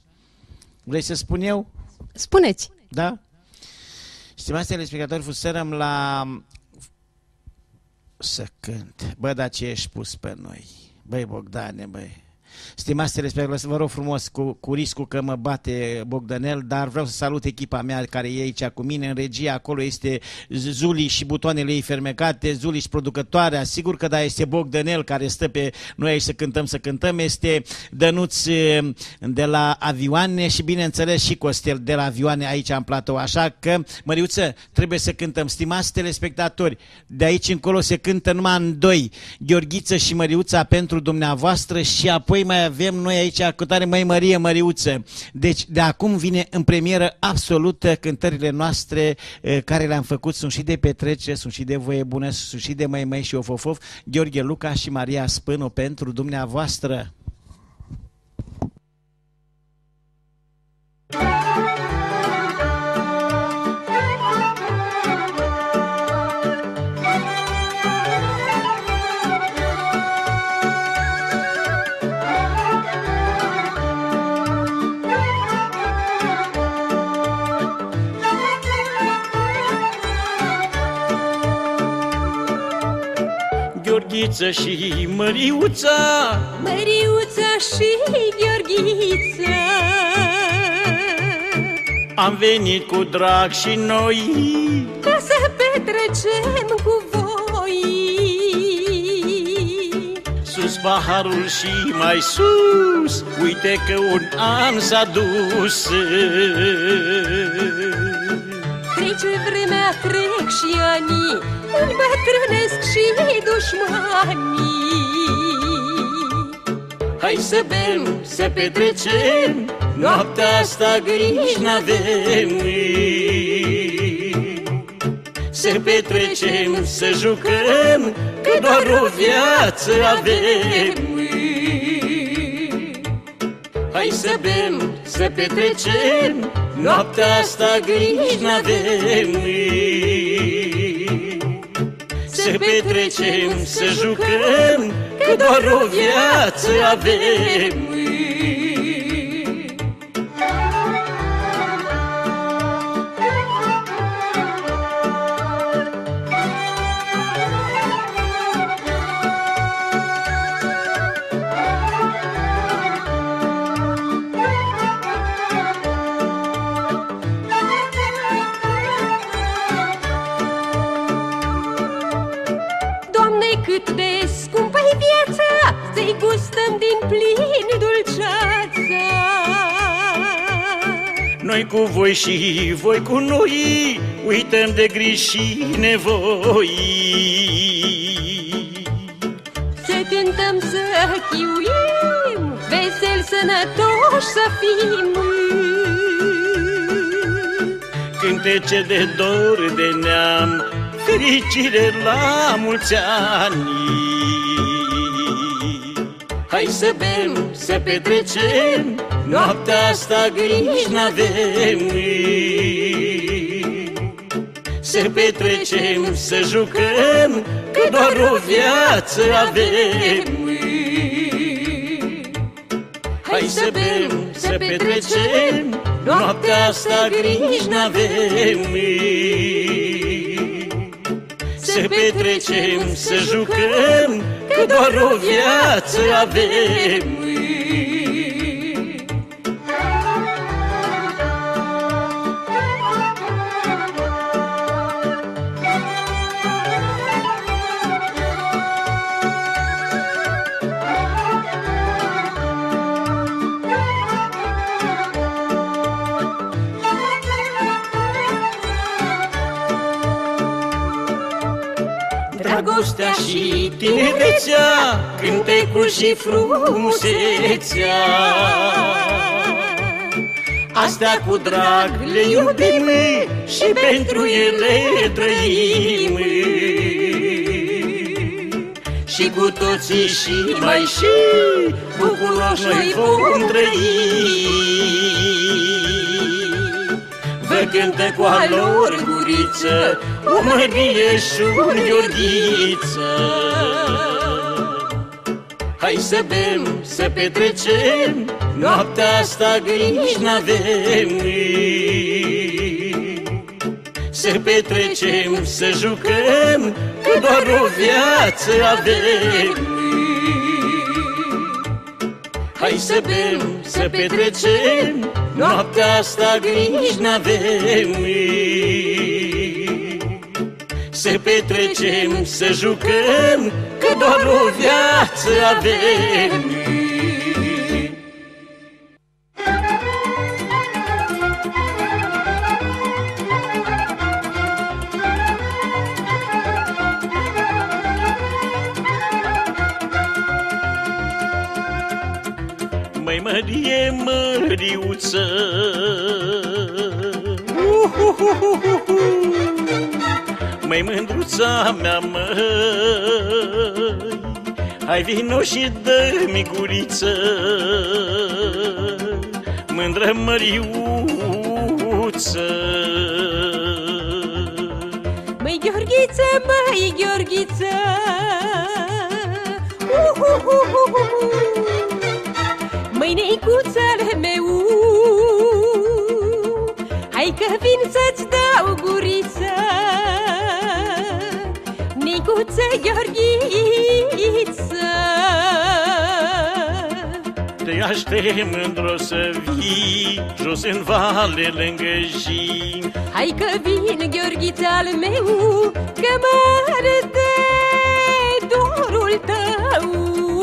Vrei să spun eu? Spuneți! Da? Stimați telespectatori, fuserăm la... Să cânt. Bă, dar ce ești pus pe noi? Băi, Bogdane, băi. Stimați telespectatori, vă rog frumos, cu, cu riscul că mă bate Bogdanel, dar vreau să salut echipa mea care e aici cu mine. În regia acolo este Zuliș și butoanele ei fermecate, Zuliș și producătoarea. Sigur că da, este Bogdanel care stă pe noi aici să cântăm, să cântăm. Este Dănuț eh, de la Avioane și bineînțeles și Costel de la Avioane aici în platou. Așa că, Măriuță, trebuie să cântăm. Stimați telespectatori, de aici încolo se cântă numai în doi. Gheorghiță și Măriuța pentru dumneavoastră și apoi mai avem noi aici cântare Măi Mărie Măriuță. Deci de acum vine în premieră absolută cântările noastre eh, care le-am făcut. Sunt și de petrecere, sunt și de voie bună, sunt și de Măi Măi și Of Of Of. Gheorghe Luca și Maria Spânu pentru dumneavoastră. Gheorghiță și Măriuța Măriuța și Gheorghiță. Am venit cu drag și noi. Ca să petrecem cu voi. Sus paharul și mai sus Uite că un an s-a dus. Trece vremea, trec și anii Îmbătrânesc și dușmanii. Hai să bem, să petrecem Noaptea asta griji n-avem Să petrecem, să jucăm Că doar o viață avem Hai să bem, să petrecem Noaptea asta griji n-avem Să petrecem, să jucăm Că doar o viață avem Noi cu voi și voi cu noi Uităm de griji și nevoi. Să tentăm să chiuim Vesel, sănătoși să fim. Cântece de dor de neam Fericire la mulți ani. Hai să bem, să petrecem Noaptea asta griji n-avem Să petrecem, să jucăm Că doar o viață avem Hai să bem, să petrecem Noaptea asta griji n-avem Să petrecem, să jucăm Că doar o viață avem și tinerețea Cântecul și frumusețea. Astea cu drag le iubim Și pentru ele trăim. Și cu toții și mai și Bucuroși noi vom trăi. Vă cântă cu a lor guriță O Mărie și un Gheorghiță Hai să bem, să petrecem Noaptea asta griji n-avem. Să petrecem, să jucăm Că doar o viață avem. Hai să bem, să petrecem Noaptea asta griji n-avem Să petrecem, să jucăm Că doar o viață avem Măi mărie măriuță Uhuhuhuhu. Măi mândruța mea măi Hai vino și dă-mi guriță Mândră măriuță Măi Gheorghiță, măi Gheorghiță Uhuhuhuhu. Măi neicuță al meu Hai că vin să-ți Gheorghiță. Te aștept mândro să vii Jos în vale lângă ji Hai că vin Gheorghiță al meu Că mă arde dorul tău. Te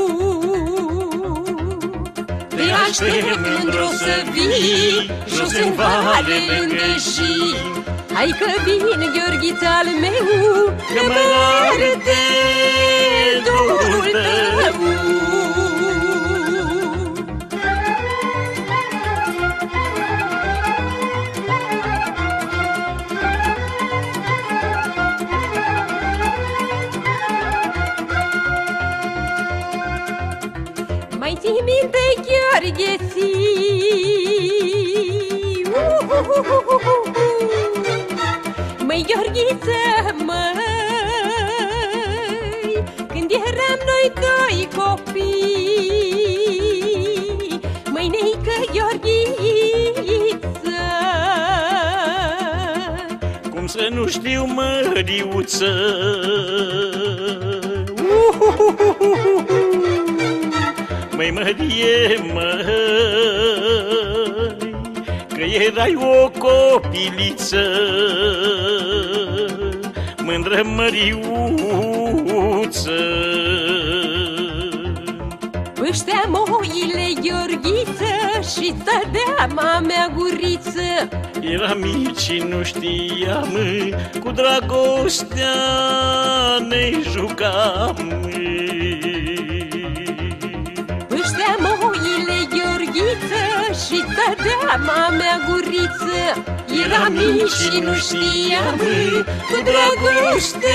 aștept mândro să vii Jos în vale lângă ji Hai că vin Gheorghiță al meu Că mă arde dorul tău chiar gheții Măi, Gheorghiță, măi Când eram noi doi copii Măi, neică, Gheorghiță. Cum să nu știu, măriuță Măi, mărie, măi Că erai o copiliță. Mândră măriuță. Pâștea moile Gheorghiță Și stădea mamea guriță. Eram mici și nu știam Cu dragostea ne jucam stădea mamea guriță Era mici și nu știam Cu dragostea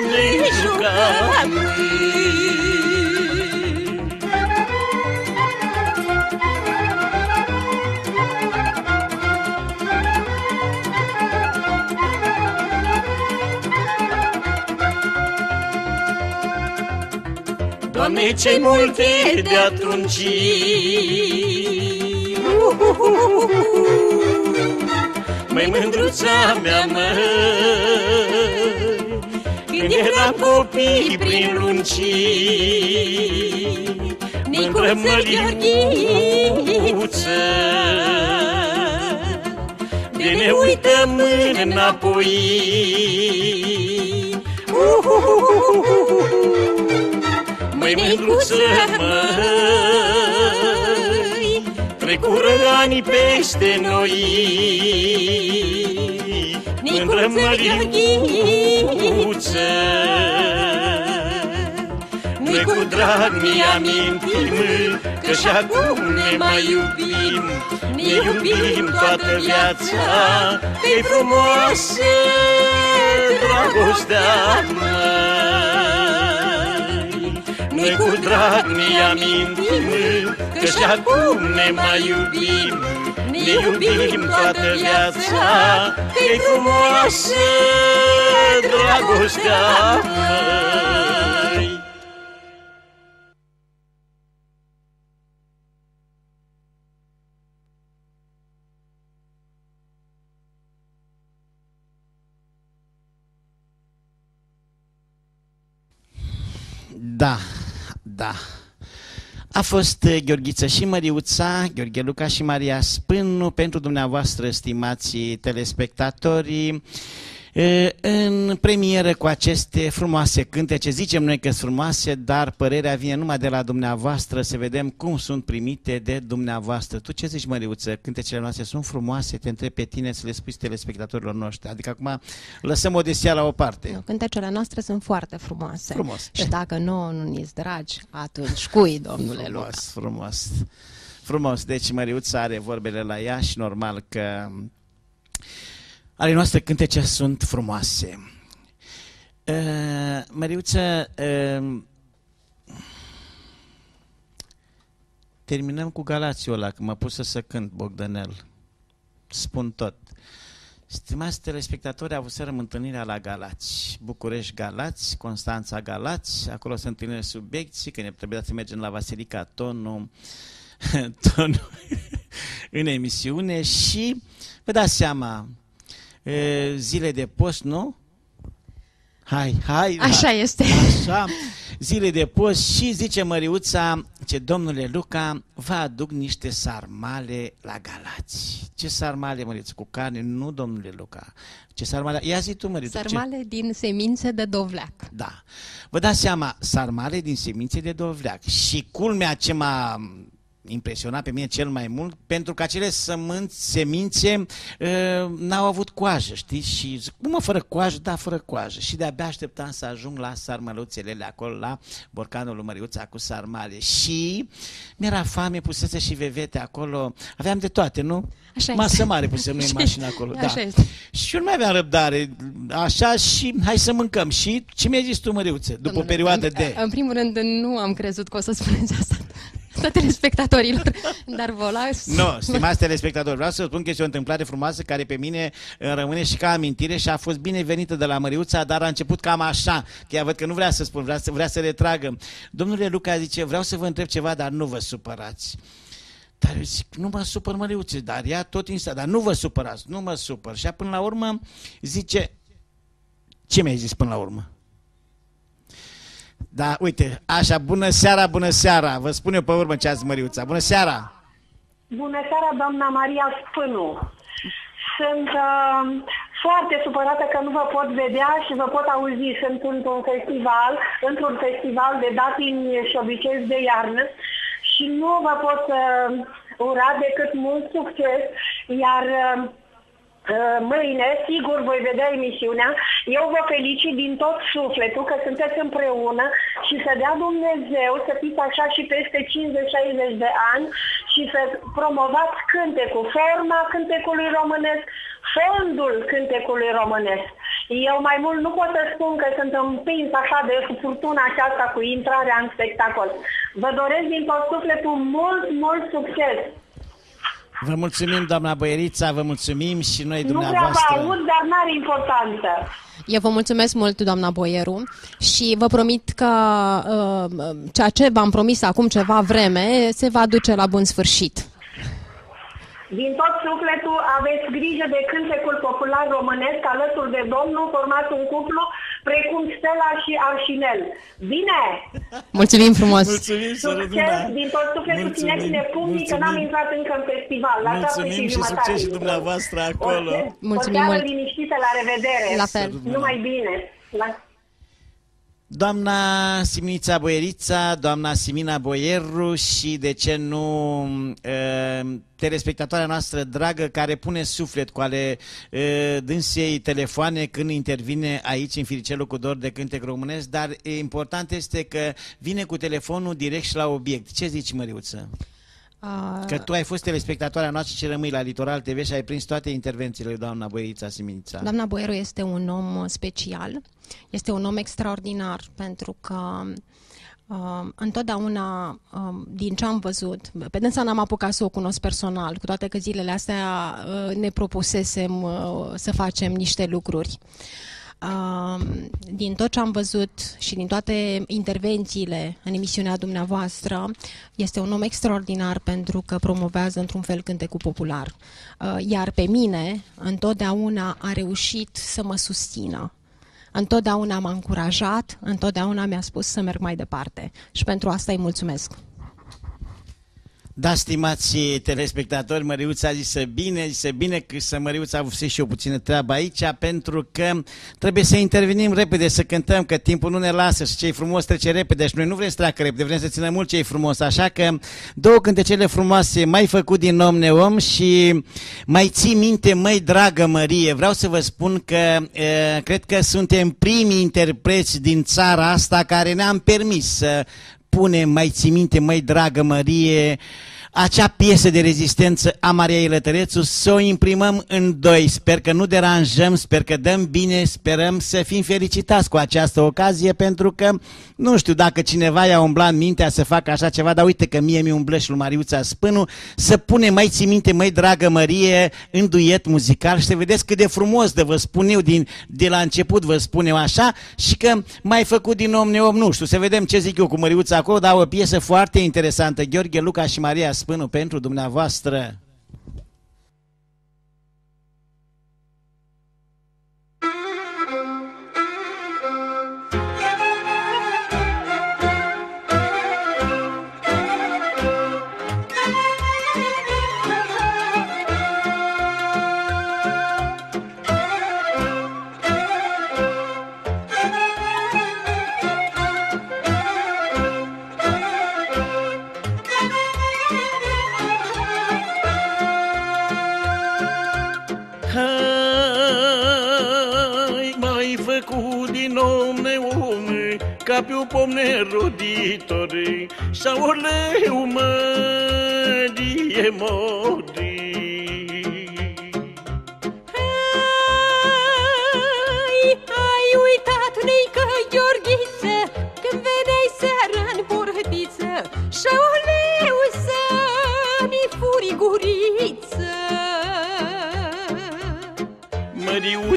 ne jucam Doamne, ce multe de atunci Măi, mândruța mea, mă Când eram copii prin lunci Mândră măriuță De ne uităm înapoi. Măi, mândruță, măi Trecură ani peste noi Mândră măriuță Noi cu drag ne amintim Că și acum ne mai iubim. Ne iubim toată viața Că-i frumoasă dragostea măi Noi cu drag ne amintim Că și acum ne mai iubim. Ne iubim toată viața Că-i frumoasă dragostea măi. Da, da. A fost eh, Gheorghiță și Măriuța, Gheorghe Luca și Maria Spânu pentru dumneavoastră, stimați telespectatori, eh, în premieră cu aceste frumoase cântece. Zicem noi că sunt frumoase, dar părerea vine numai de la dumneavoastră să vedem cum sunt primite de dumneavoastră. Tu ce zici, Măriuță? Cântecele noastre sunt frumoase? Te întreb pe tine să le spui telespectatorilor noștri. Adică acum lăsăm Odesia la o parte. Nu, cântecele noastre sunt foarte frumoase. Frumos. Și dacă nouă nu ni-s dragi, atunci cui, domnule Luca? Frumos, frumos. Frumos. Deci Măriuța are vorbele la ea și normal că ale noastre cântece sunt frumoase. Uh, Măriuță, uh, terminăm cu Galațiul ăla, că m-a pus să cânt Bogdanel. Spun tot. Stimați telespectatori, avuserăm întâlnirea la Galați, București Galați, Constanța Galați, acolo se întâlnire subiecții, că ne trebuia să mergem la Vasilica Tonu, Tonu în emisiune și vă dați seama, e, zile de post, nu? Hai, hai! Așa este. Așa, zile de post și zice Măriuța ce domnule Luca vă aduc niște sarmale la Galați. Ce sarmale, Măriuță, cu carne? Nu, domnule Luca. Ce sarmale? Ia zi tu, Măriuță. ce- Sarmale din semințe de dovleac. da. Vă dați seama, sarmale din semințe de dovleac. Și culmea ce m-a impresionat pe mine cel mai mult, pentru că acele sămânți, semințe uh, n-au avut coajă, știți? Și zic, cum mă, fără coajă? Da, fără coajă. Și de-abia așteptam să ajung la sarmăluțelele acolo, la borcanul lui Măriuța cu sarmale. Și mi-era foame, pusese și vevete acolo. Aveam de toate, nu? Așa Masă este. mare pusem noi în mașină acolo. Da. Așa este. Și eu nu mai aveam răbdare, așa, și hai să mâncăm. Și ce mi-ai zis tu, Măriuță, după o Domnule, perioadă în, de... În primul rând, nu am crezut că o să spuneți asta. Mulțumită telespectatorilor. Dar vă las. Nu, no, stimați telespectatori, vreau să spun că este o întâmplare frumoasă care pe mine îmi rămâne și ca amintire și a fost binevenită de la Măriuța, dar a început cam așa, că ea văd că nu vrea să spun, vrea să, vrea să retragă. Domnule Luca zice, vreau să vă întreb ceva, dar nu vă supărați. Dar eu zic, nu mă supăr, măriuțe, dar ea tot insta, dar nu vă supărați, nu mă supăr. Și până la urmă zice, ce mi-ai zis până la urmă? Da, uite, așa, bună seara, bună seara. Vă spun eu pe urmă ce ați măriuța. Bună seara! Bună seara, doamna Maria Spânu. Sunt uh, foarte supărată că nu vă pot vedea și vă pot auzi. Sunt într-un festival, într-un festival de datini și obicei de iarnă și nu vă pot uh, ura decât mult succes, iar uh, uh, mâine, sigur, voi vedea emisiunea. Eu vă felicit din tot sufletul că sunteți împreună și să dea Dumnezeu să fiți așa și peste 50-60 de ani și să promovați cântecul, forma cântecului românesc, fondul cântecului românesc. Eu mai mult nu pot să spun că sunt împins așa de furtuna aceasta cu intrarea în spectacol. Vă doresc din tot sufletul mult, mult succes! Vă mulțumim, doamna Băierița, vă mulțumim și noi dumneavoastră. Nu prea vă aud, dar n-are importanță. Eu vă mulțumesc mult, doamna Boieru, și vă promit că uh, ceea ce v-am promis acum ceva vreme se va duce la bun sfârșit. Din tot sufletul aveți grijă de cântecul popular românesc alături de domnul, format un cuplu precum Stella și Arșinel. Bine! Mulțumim frumos! Mulțumim, Succes din tot sufletul, țineți-ne pumnii că n-am intrat încă în festival. La mulțumim și, și succes și dumneavoastră acolo. O, Mulțumim o mult! liniștită, la revedere! La fel! Numai bine! La... Doamna Siminița Boierița, doamna Simina Boieru și, de ce nu, uh, telespectatoarea noastră dragă care pune suflet cu ale uh, dânsei telefoane când intervine aici în Firicelul cu dor de cântec românesc, dar important este că vine cu telefonul direct și la obiect. Ce zici, Măriuță? Uh, Că tu ai fost telespectatoarea noastră și rămâi la Litoral TV și ai prins toate intervențiile, doamna Boierița Siminița. Doamna Boieru este un om special, este un om extraordinar pentru că uh, întotdeauna, uh, din ce am văzut, pe dânsa n-am apucat să o cunosc personal, cu toate că zilele astea uh, ne propusesem uh, să facem niște lucruri. Uh, din tot ce am văzut și din toate intervențiile în emisiunea dumneavoastră, este un om extraordinar pentru că promovează într-un fel cântecul popular. Uh, iar pe mine, întotdeauna a reușit să mă susțină. Întotdeauna m-a încurajat, întotdeauna mi-a spus să merg mai departe. Și pentru asta îi mulțumesc. Da, stimați telespectatori, Măriuța a zis bine, zise bine că să Măriuța a avut și eu puțină treabă aici, pentru că trebuie să intervenim repede, să cântăm, că timpul nu ne lasă și ce frumos trece repede și noi nu vrem să treacă repede, vrem să ținem mult ce frumos, așa că două cântecele frumoase, mai făcut din om neom și mai ții minte, măi dragă Mărie, vreau să vă spun că e, cred că suntem primii interpreți din țara asta care ne-am permis să pune, mai ții minte, mai dragă Mărie, acea piesă de rezistență a Mariei Lătărețu să o imprimăm în doi. Sper că nu deranjăm, sper că dăm bine, sperăm să fim fericitați cu această ocazie, pentru că nu știu dacă cineva i-a umblat în mintea să facă așa ceva, dar uite că mie mi umblă și lui Mariuța Spânu, să pune mai ții minte, mai dragă Mărie, în duet muzical și să vedeți cât de frumos de vă spun eu din, de la început, vă spun eu așa, și că mai făcut din om neom, nu știu, să vedem ce zic eu cu Măriuța acolo, dar o piesă foarte interesantă, Gheorghe Luca și Maria Spânu pentru dumneavoastră. ca pe un pom neroditor Sau leu mărie mori Hai, ai uitat de că Gheorghiță Când vedeai seara în burtiță Și-au leu să-mi furi gurii și-aoleu,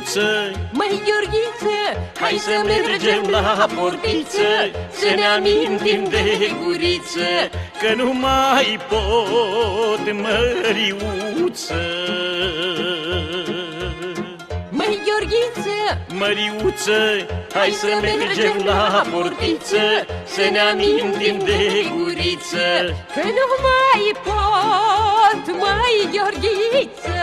Hai să mergem la portiță Să ne amintim de guriță. Că nu mai pot, măriuță. Măi, Gheorghiță, Măriuță, hai să mergem la portiță Să ne amintim de guriță. că nu mai pot, măi, Gheorghiță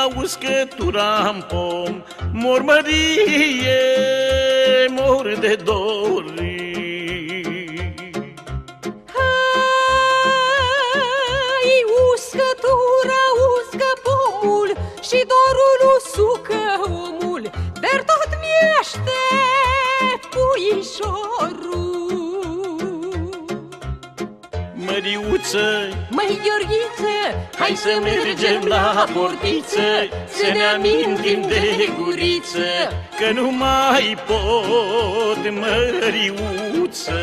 ca uscătura în pom Mormărie, mor de dor Hai, uscătura, uscă pomul Și dorul usucă omul Dar tot mi-aștept puișorul. Măriuță, Măi, Gheorghiță, hai să mergem la portiță Să ne amintim de guriță Că nu mai pot, măriuță.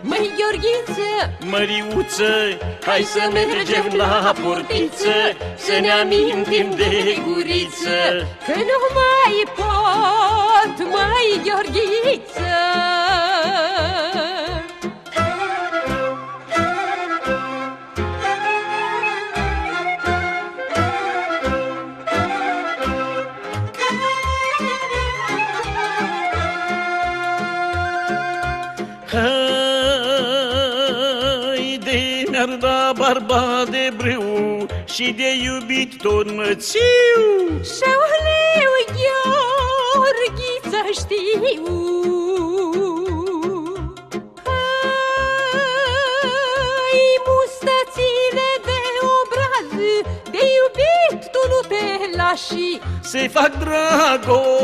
Măi, Gheorghiță, Măriuță, hai să mergem la portiță Să ne amintim de guriță că nu mai pot, măi, Gheorghiță barba de brâu Și de iubit tot mă țiu Și-aoleu, Gheorghiță, știu. Hai, mustățile de obraz De iubit tu nu te lași. Se fac dragoste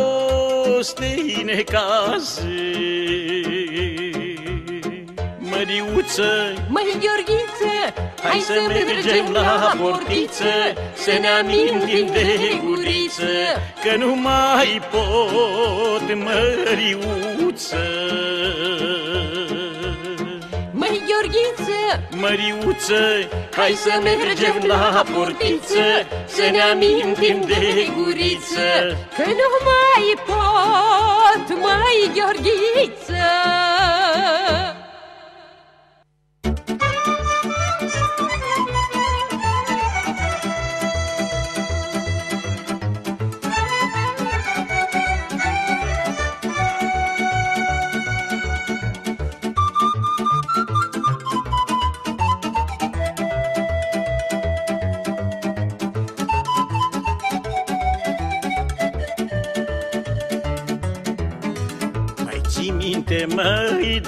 necase Măriuță, Măi, Gheorghiță, Hai să mergem la portiță Să ne amintim de guriță Că nu mai pot, măriuță. Măi, Gheorghiță, Măriuță, hai să mergem la portiță Să ne amintim de guriță că nu mai pot, măi, Gheorghiță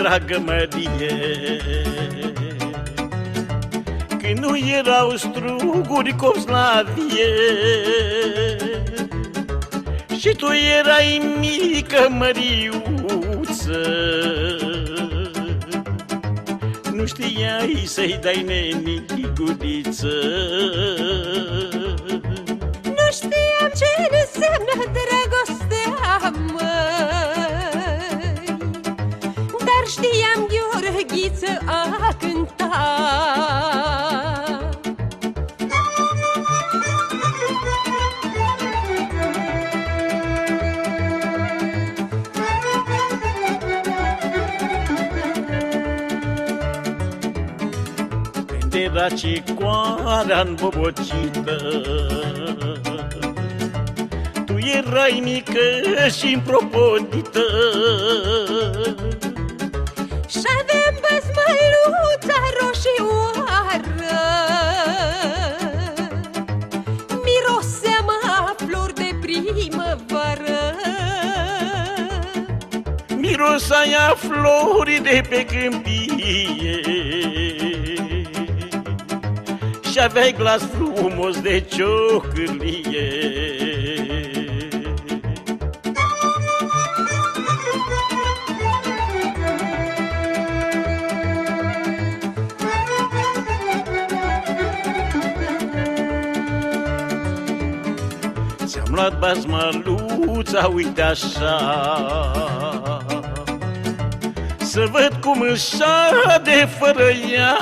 dragă Mărie. Când nu erau struguri cops la vie Și tu erai mică, măriuță Nu știai să-i dai neniguriță Când era cicoarea îmbobocită Tu erai mică și împropodită Și avem băzmăluța roșioară. Miroseam a flori de primăvară. Mirosaia flori de pe câmpie aveai glas frumos de ciocârlie. Ți-am luat bazmaluța, uite așa. Să văd cum își de fără ea.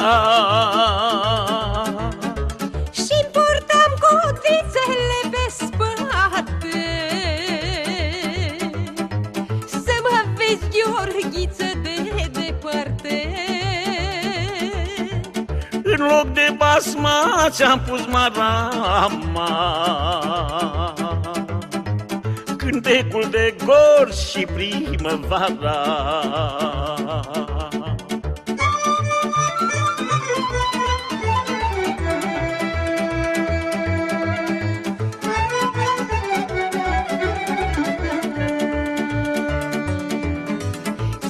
Ți-am pus marama. Cântecul de gor și primăvara.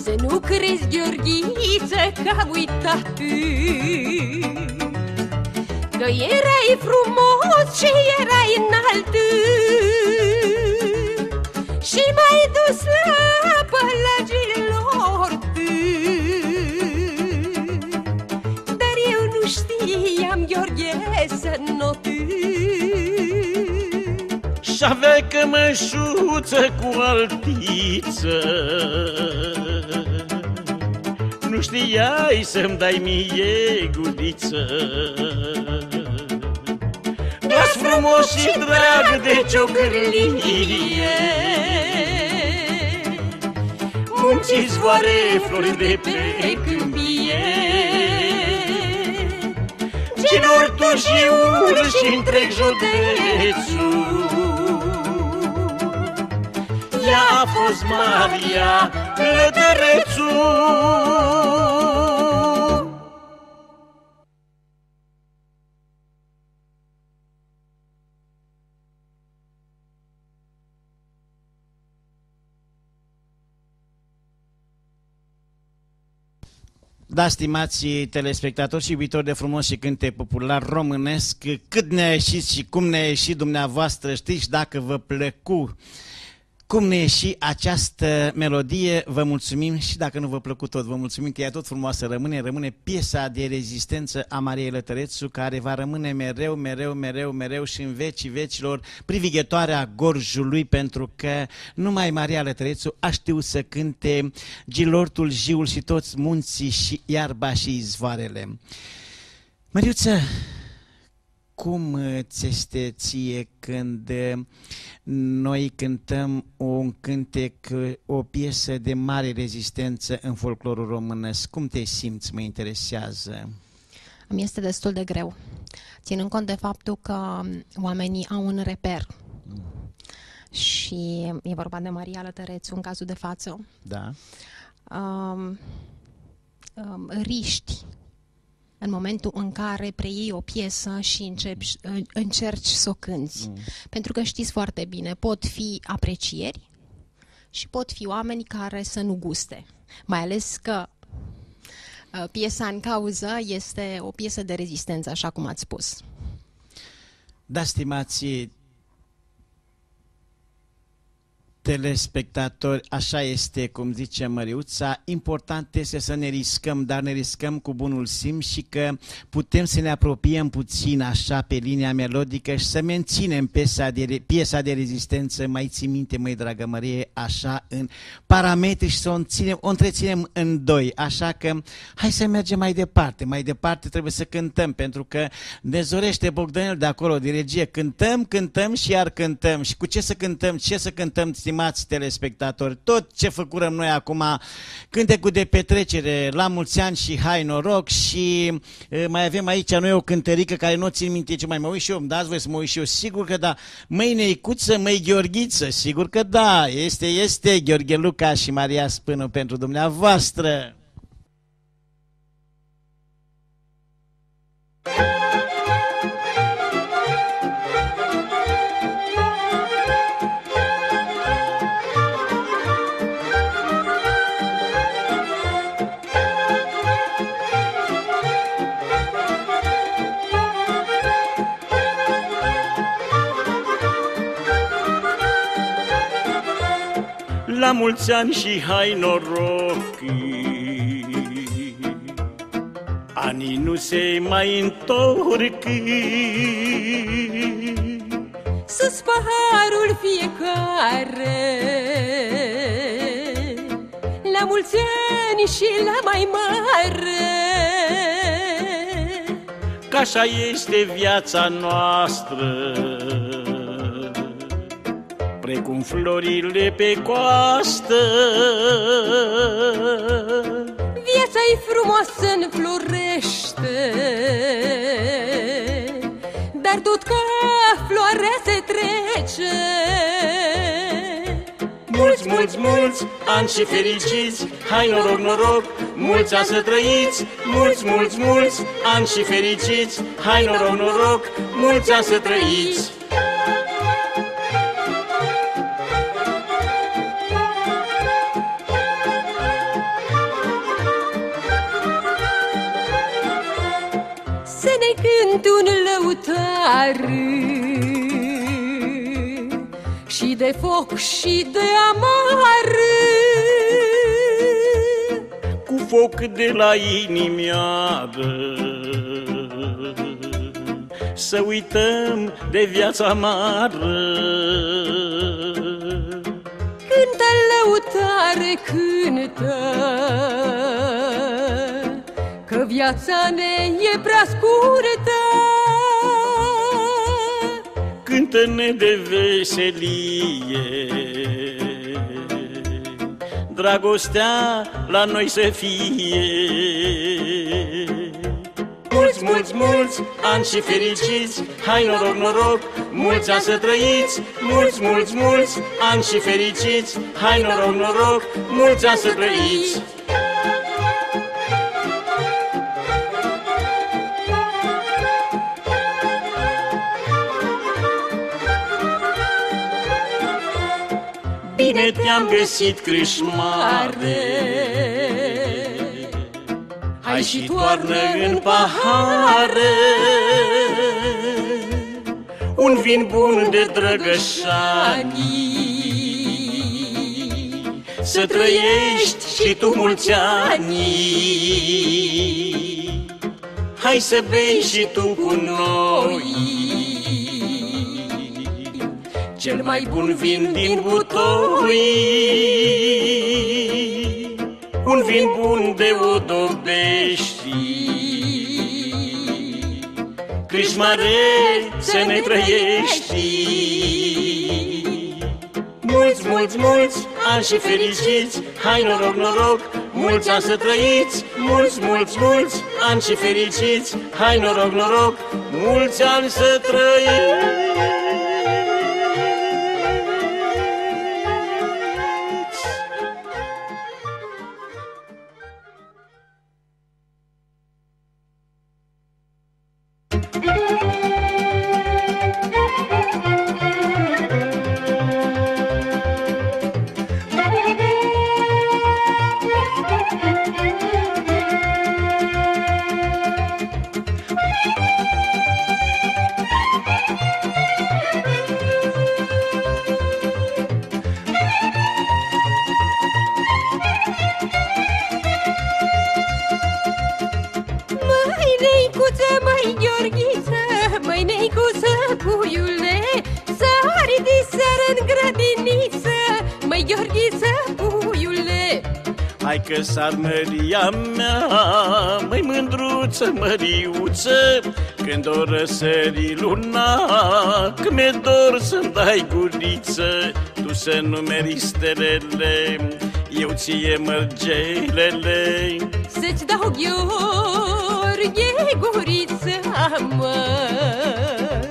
Să nu crezi, Gheorghiță, că am uitat Că erai frumos și erai înalt. Și m-ai dus la pălăgilor Dar eu nu știam, Gheorghe, să not. Și avea cămășuță cu altiță Nu știai să-mi dai mie guliță Glas frumos și drag de ciocârlie. Munții zvoare flori de pe câmpie. Celor tu și urși întreg județul. Ea a fost Maria Lădărețu Da, stimați telespectatori și iubitori de frumos și cânte popular românesc, cât ne-a ieșit și cum ne-a ieșit dumneavoastră, știți dacă vă plăcu cum ne ieși această melodie, vă mulțumim și dacă nu vă plăcut tot, vă mulțumim că ea tot frumoasă rămâne, rămâne piesa de rezistență a Mariei Lătărețu, care va rămâne mereu, mereu, mereu, mereu și în vecii vecilor privighetoarea gorjului, pentru că numai Maria Lătărețu a știut să cânte Gilortul, Jiul și toți munții și iarba și izvoarele. Măriuță, cum ți este ție când noi cântăm un cântec, o piesă de mare rezistență în folclorul românesc? Cum te simți, mă interesează? Îmi este destul de greu, ținând cont de faptul că oamenii au un reper. Și e vorba de Maria Lătărețu în cazul de față. Da. Um, um, riști în momentul în care preiei o piesă și începi, încerci să o cânti. Mm. Pentru că știți foarte bine, pot fi aprecieri și pot fi oameni care să nu guste. Mai ales că uh, piesa în cauză este o piesă de rezistență, așa cum ați spus. Da, stimați telespectatori, așa este, cum zice Măriuța, important este să ne riscăm, dar ne riscăm cu bunul simț și că putem să ne apropiem puțin așa pe linia melodică și să menținem piesa de, piesa de rezistență, mai ții minte, măi dragă Mărie, așa în parametri și să o, ținem, o întreținem în doi, așa că hai să mergem mai departe, mai departe trebuie să cântăm, pentru că ne zorește Bogdanel de acolo, de regie, cântăm, cântăm și iar cântăm și cu ce să cântăm, ce să cântăm, stimați telespectatori, tot ce făcurăm noi acum, cântecul de petrecere, la mulți ani și hai noroc și e, mai avem aici noi o cântărică care nu țin minte ce mai mă uit și eu, îmi dați voi să mă uit și eu, sigur că da, măi Neicuță, măi Gheorghiță, sigur că da, este, este Gheorghe Luca și Maria Spânu pentru dumneavoastră. La mulți ani și hai noroc Anii nu se mai întorc. Sus paharul fiecare La mulți ani și la mai mare. Că așa este viața noastră Precum florile pe coastă. Viața-i frumoasă înflorește Dar tot ca floarea se trece. Mulți, mulți, mulți ani și fericiți Hai noroc, noroc, mulți ani să trăiți. Mulți, mulți, mulți ani și fericiți Hai noroc, noroc, mulți ani să trăiți Să ne cânt un lăutar Și de foc și de amar Cu foc de la inimioară Să uităm de viața amară. Cântă lăutare, cântă Că viața ne e prea scurtă Cântă-ne de veselie. Dragostea la noi să fie. Mulți, mulți, mulți ani și fericiți Hai noroc, noroc, mulți ani să trăiți. Mulți, mulți, mulți ani și fericiți Hai noroc, noroc, mulți ani să trăiți Bine te-am găsit, crâșmare Hai și toarnă în pahare. Un vin bun de drăgășani. Să trăiești și tu mulți ani. Hai să bei și tu cu noi cel mai bun vin din butoi Un vin bun de odobești Crișmare să ne trăiești. Mulți, mulți, mulți ani și fericiți. Hai noroc, noroc, mulți ani să trăiți. Mulți, mulți, mulți ani și fericiți. Hai noroc, noroc, mulți ani să trăiți neicuță, mai Gheorghiță, mai neicuță, puiule Sari de seară în grădiniță, mai Gheorghiță, puiule. Hai că s-ar măria mea, măi mândruță, măriuță Când o răsări luna, că mi-e dor să-mi dai guriță. Tu să numeri stelele, eu ție mărgelele. Să-ți dau Gheorghe gurița, măi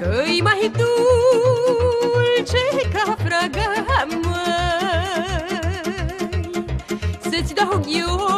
Că-i mai dulce ca fraga, măi Să-ți dau Gheorghe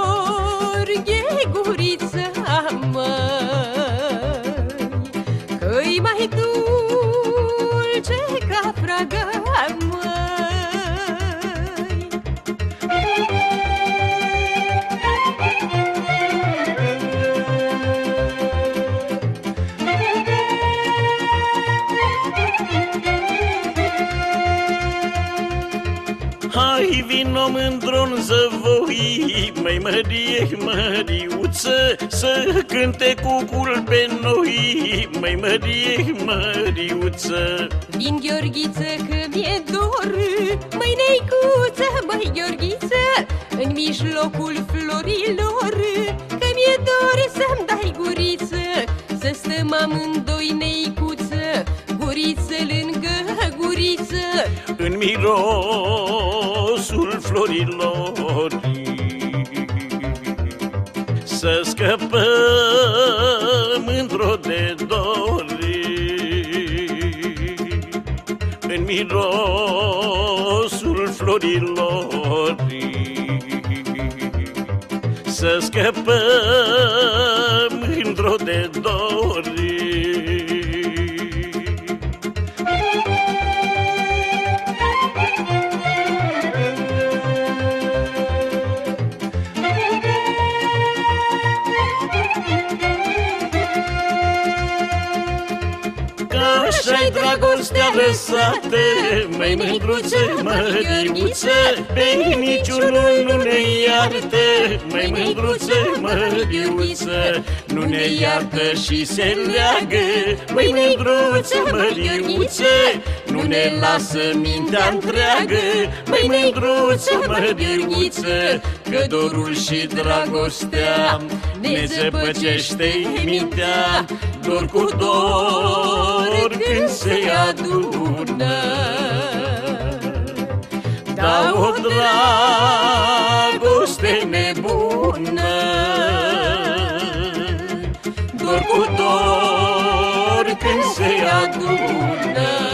Hai vino mândron să voi Măi mărie, măriuță Să cânte cucul pe noi Măi mărie, măriuță. Din Gheorghiță că mi-e dor Măi neicuță, măi Gheorghiță În mijlocul florilor Că mi-e dor să-mi dai guriță Să stăm amândoi neicuță Guriță lângă guriță. În mirosul florilor Să scăpăm într-o de dori În mirosul florilor Să scăpăm într-o de dori dragostea lăsată Măi mândruță, măriuță Pe niciunul nu ne iartă. Măi mândruță, măriuță Nu ne iartă și se leagă. Măi mândruță, măriuță Nu ne lasă mintea întreagă. Măi mândruță, măriuță Că dorul și dragostea Ne zăpăcește mintea. Dor cu dor când se adună. Da o dragoste nebună Dor cu dor când se adună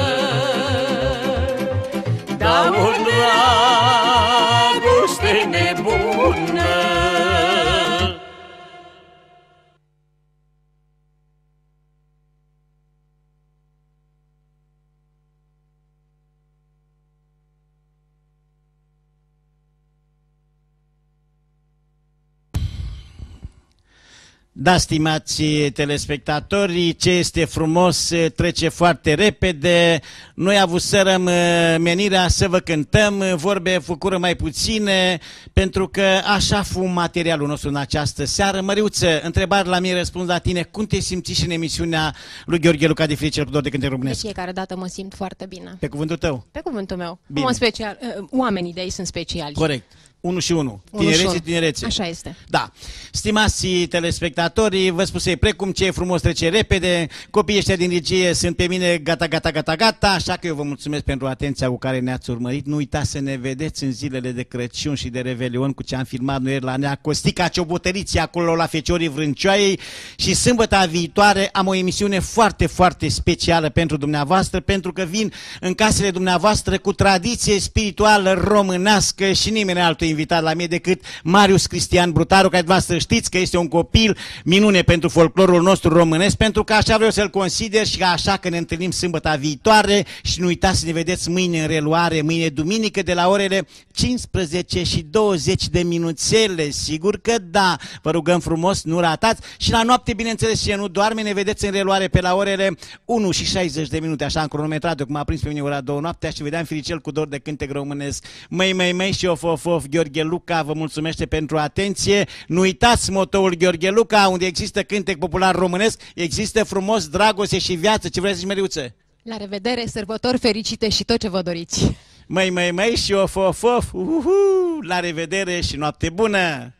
Da, stimați telespectatori, ce este frumos trece foarte repede. Noi avusărăm uh, menirea să vă cântăm uh, vorbe făcură mai puține, pentru că așa fu materialul nostru în această seară. Măriuță, întrebare la mine, răspuns la tine. Cum te simți și în emisiunea lui Gheorghe Luca de Felice, de cântec De românesc? fiecare dată mă simt foarte bine. Pe cuvântul tău? Pe cuvântul meu. Bine. Mă special, uh, oamenii de aici sunt speciali. Corect. Unu și unu. Unu și Tinerețe, unu. tinerețe. Așa este. Da. Stimați telespectatori, vă spusei precum ce e frumos trece repede, copiii ăștia din regie sunt pe mine gata, gata, gata, gata, așa că eu vă mulțumesc pentru atenția cu care ne-ați urmărit. Nu uitați să ne vedeți în zilele de Crăciun și de Revelion cu ce am filmat noi la Nea Costica Ciobotăriții acolo la Feciorii Vrâncioaiei și sâmbătă viitoare am o emisiune foarte, foarte specială pentru dumneavoastră, pentru că vin în casele dumneavoastră cu tradiție spirituală românească și nimeni altul invitat la mine decât Marius Cristian Brutaru, care dumneavoastră știți că este un copil minune pentru folclorul nostru românesc, pentru că așa vreau să-l consider și așa că ne întâlnim sâmbătă viitoare și nu uitați să ne vedeți mâine în reluare, mâine duminică de la orele 15 și 20 de minuțele, sigur că da, vă rugăm frumos, nu ratați. Și la noapte, bineînțeles, și nu doarme, ne vedeți în reluare pe la orele 1 și 60 de minute, așa în cronometrat, eu cum a prins pe mine ora 2 noaptea și vedeam Firicel cu dor de cântec românesc. Măi, măi, măi și of, of, of, Gheorghe Luca vă mulțumește pentru atenție. Nu uitați motoul Gheorghe Luca, unde există cântec popular românesc, există frumos dragoste și viață. Ce vreți să zici, Meriuță? La revedere, sărbători fericite și tot ce vă doriți. Măi, măi, măi și of, of, of, uhuhu, la revedere și noapte bună!